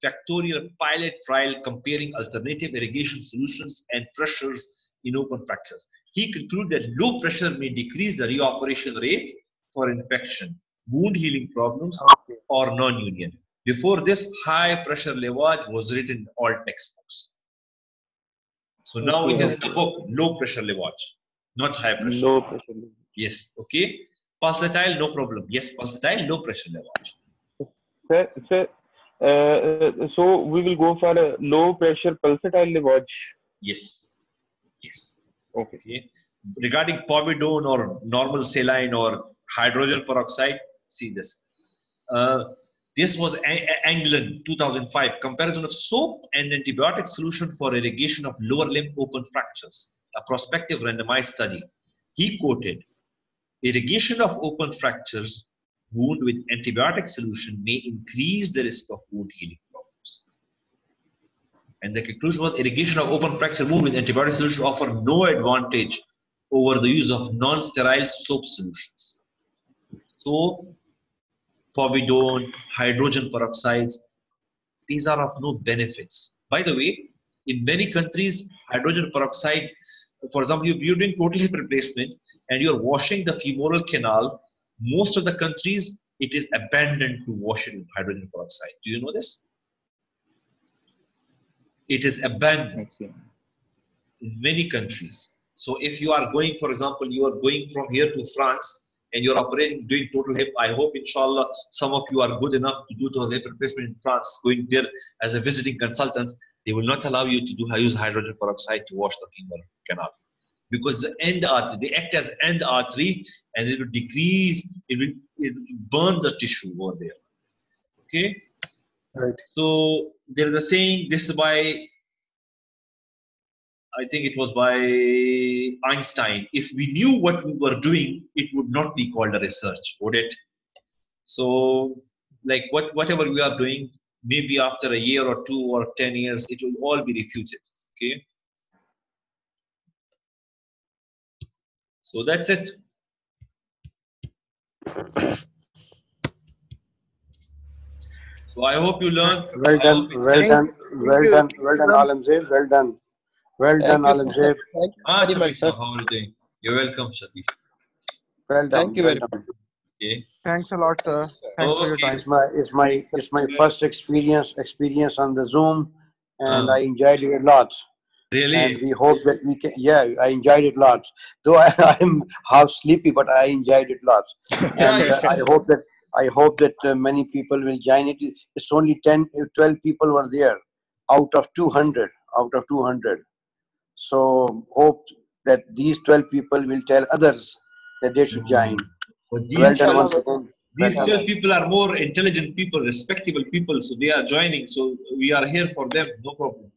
Speaker 1: factorial pilot trial comparing alternative irrigation solutions and pressures in open fractures. He concluded that low pressure may decrease the reoperation rate for infection, wound healing problems, or non-union. Before this, high pressure lavage was written in all textbooks. So now it is in the book, low pressure lavage, not high pressure.
Speaker 8: Low pressure.
Speaker 1: Yes, okay. Pulsatile, no problem. Yes, pulsatile, low pressure lavage.
Speaker 8: Sir, sir, uh, so we will go for a low pressure pulsatile lavage.
Speaker 1: Yes, yes.
Speaker 8: Okay.
Speaker 1: Okay. Regarding povidone or normal saline or hydrogen peroxide, see this. Uh, this was Anglen 2005 comparison of soap and antibiotic solution for irrigation of lower limb open fractures, a prospective randomized study. He quoted, irrigation of open fractures wound with antibiotic solution may increase the risk of wound healing problems. And the conclusion was irrigation of open fracture wound with antibiotic solution offer no advantage over the use of non-sterile soap solutions. So, povidone, hydrogen peroxides these are of no benefits. By the way, in many countries, hydrogen peroxide, for example, if you're doing total hip replacement and you're washing the femoral canal, most of the countries, it is abandoned to wash it with hydrogen peroxide. Do you know this? It is abandoned in many countries. So if you are going, for example, you are going from here to France and you're operating, doing total hip, I hope, inshallah, some of you are good enough to do total hip replacement in France, going there as a visiting consultant. They will not allow you to do use hydrogen peroxide to wash the femoral canal because the end artery, they act as end artery and it will decrease, it will, it will burn the tissue over there. Okay?
Speaker 7: Right.
Speaker 1: So there is a saying, this is by I think it was by Einstein. If we knew what we were doing, it would not be called a research, would it? So, like what whatever we are doing, maybe after a year or two or ten years, it will all be refuted. Okay. So that's it. So I hope you learned.
Speaker 10: Well done,
Speaker 1: hope it-
Speaker 10: well
Speaker 4: Thank-
Speaker 10: done,
Speaker 4: thank
Speaker 10: well done, well done, Alamzir, well done. Well done,
Speaker 2: Thank you, sir.
Speaker 10: Alamzir,
Speaker 2: Thank you
Speaker 1: Ah,
Speaker 2: very much, sir.
Speaker 1: how are you doing? You're welcome, Shafiq.
Speaker 10: well done.
Speaker 2: Thank you very
Speaker 10: done.
Speaker 1: Okay.
Speaker 9: Thanks a lot, sir. Thanks for your time.
Speaker 10: It's my, it's my, it's my first experience, experience on the Zoom and
Speaker 1: Ah.
Speaker 10: I enjoyed it a lot. And
Speaker 1: Really?
Speaker 10: we hope that we can, yeah, I enjoyed it a lot. Though I, I'm half sleepy, but I enjoyed it a lot. And uh, I hope that, I hope that uh, many people will join it. It's only 10, uh, 12 people were there out of 200, out of 200. So hope that these 12 people will tell others that they should join.
Speaker 1: But these
Speaker 10: done
Speaker 1: 12,
Speaker 10: again.
Speaker 1: these 12 people are more intelligent people, respectable people, so they are joining. So we are here for them, no problem.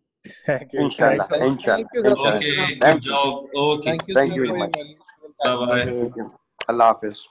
Speaker 7: Thank you.
Speaker 10: Inshallah,
Speaker 2: Thank you.
Speaker 10: inshallah,
Speaker 4: Thank you, sir.
Speaker 10: inshallah.
Speaker 1: Okay, good
Speaker 10: Thank you.
Speaker 1: job. Okay.
Speaker 5: Thank you,
Speaker 10: Thank
Speaker 5: sir,
Speaker 10: you
Speaker 5: for
Speaker 10: very
Speaker 5: your
Speaker 10: much.
Speaker 5: valuable time.
Speaker 1: Bye bye.
Speaker 10: Thank you. Allah Hafiz.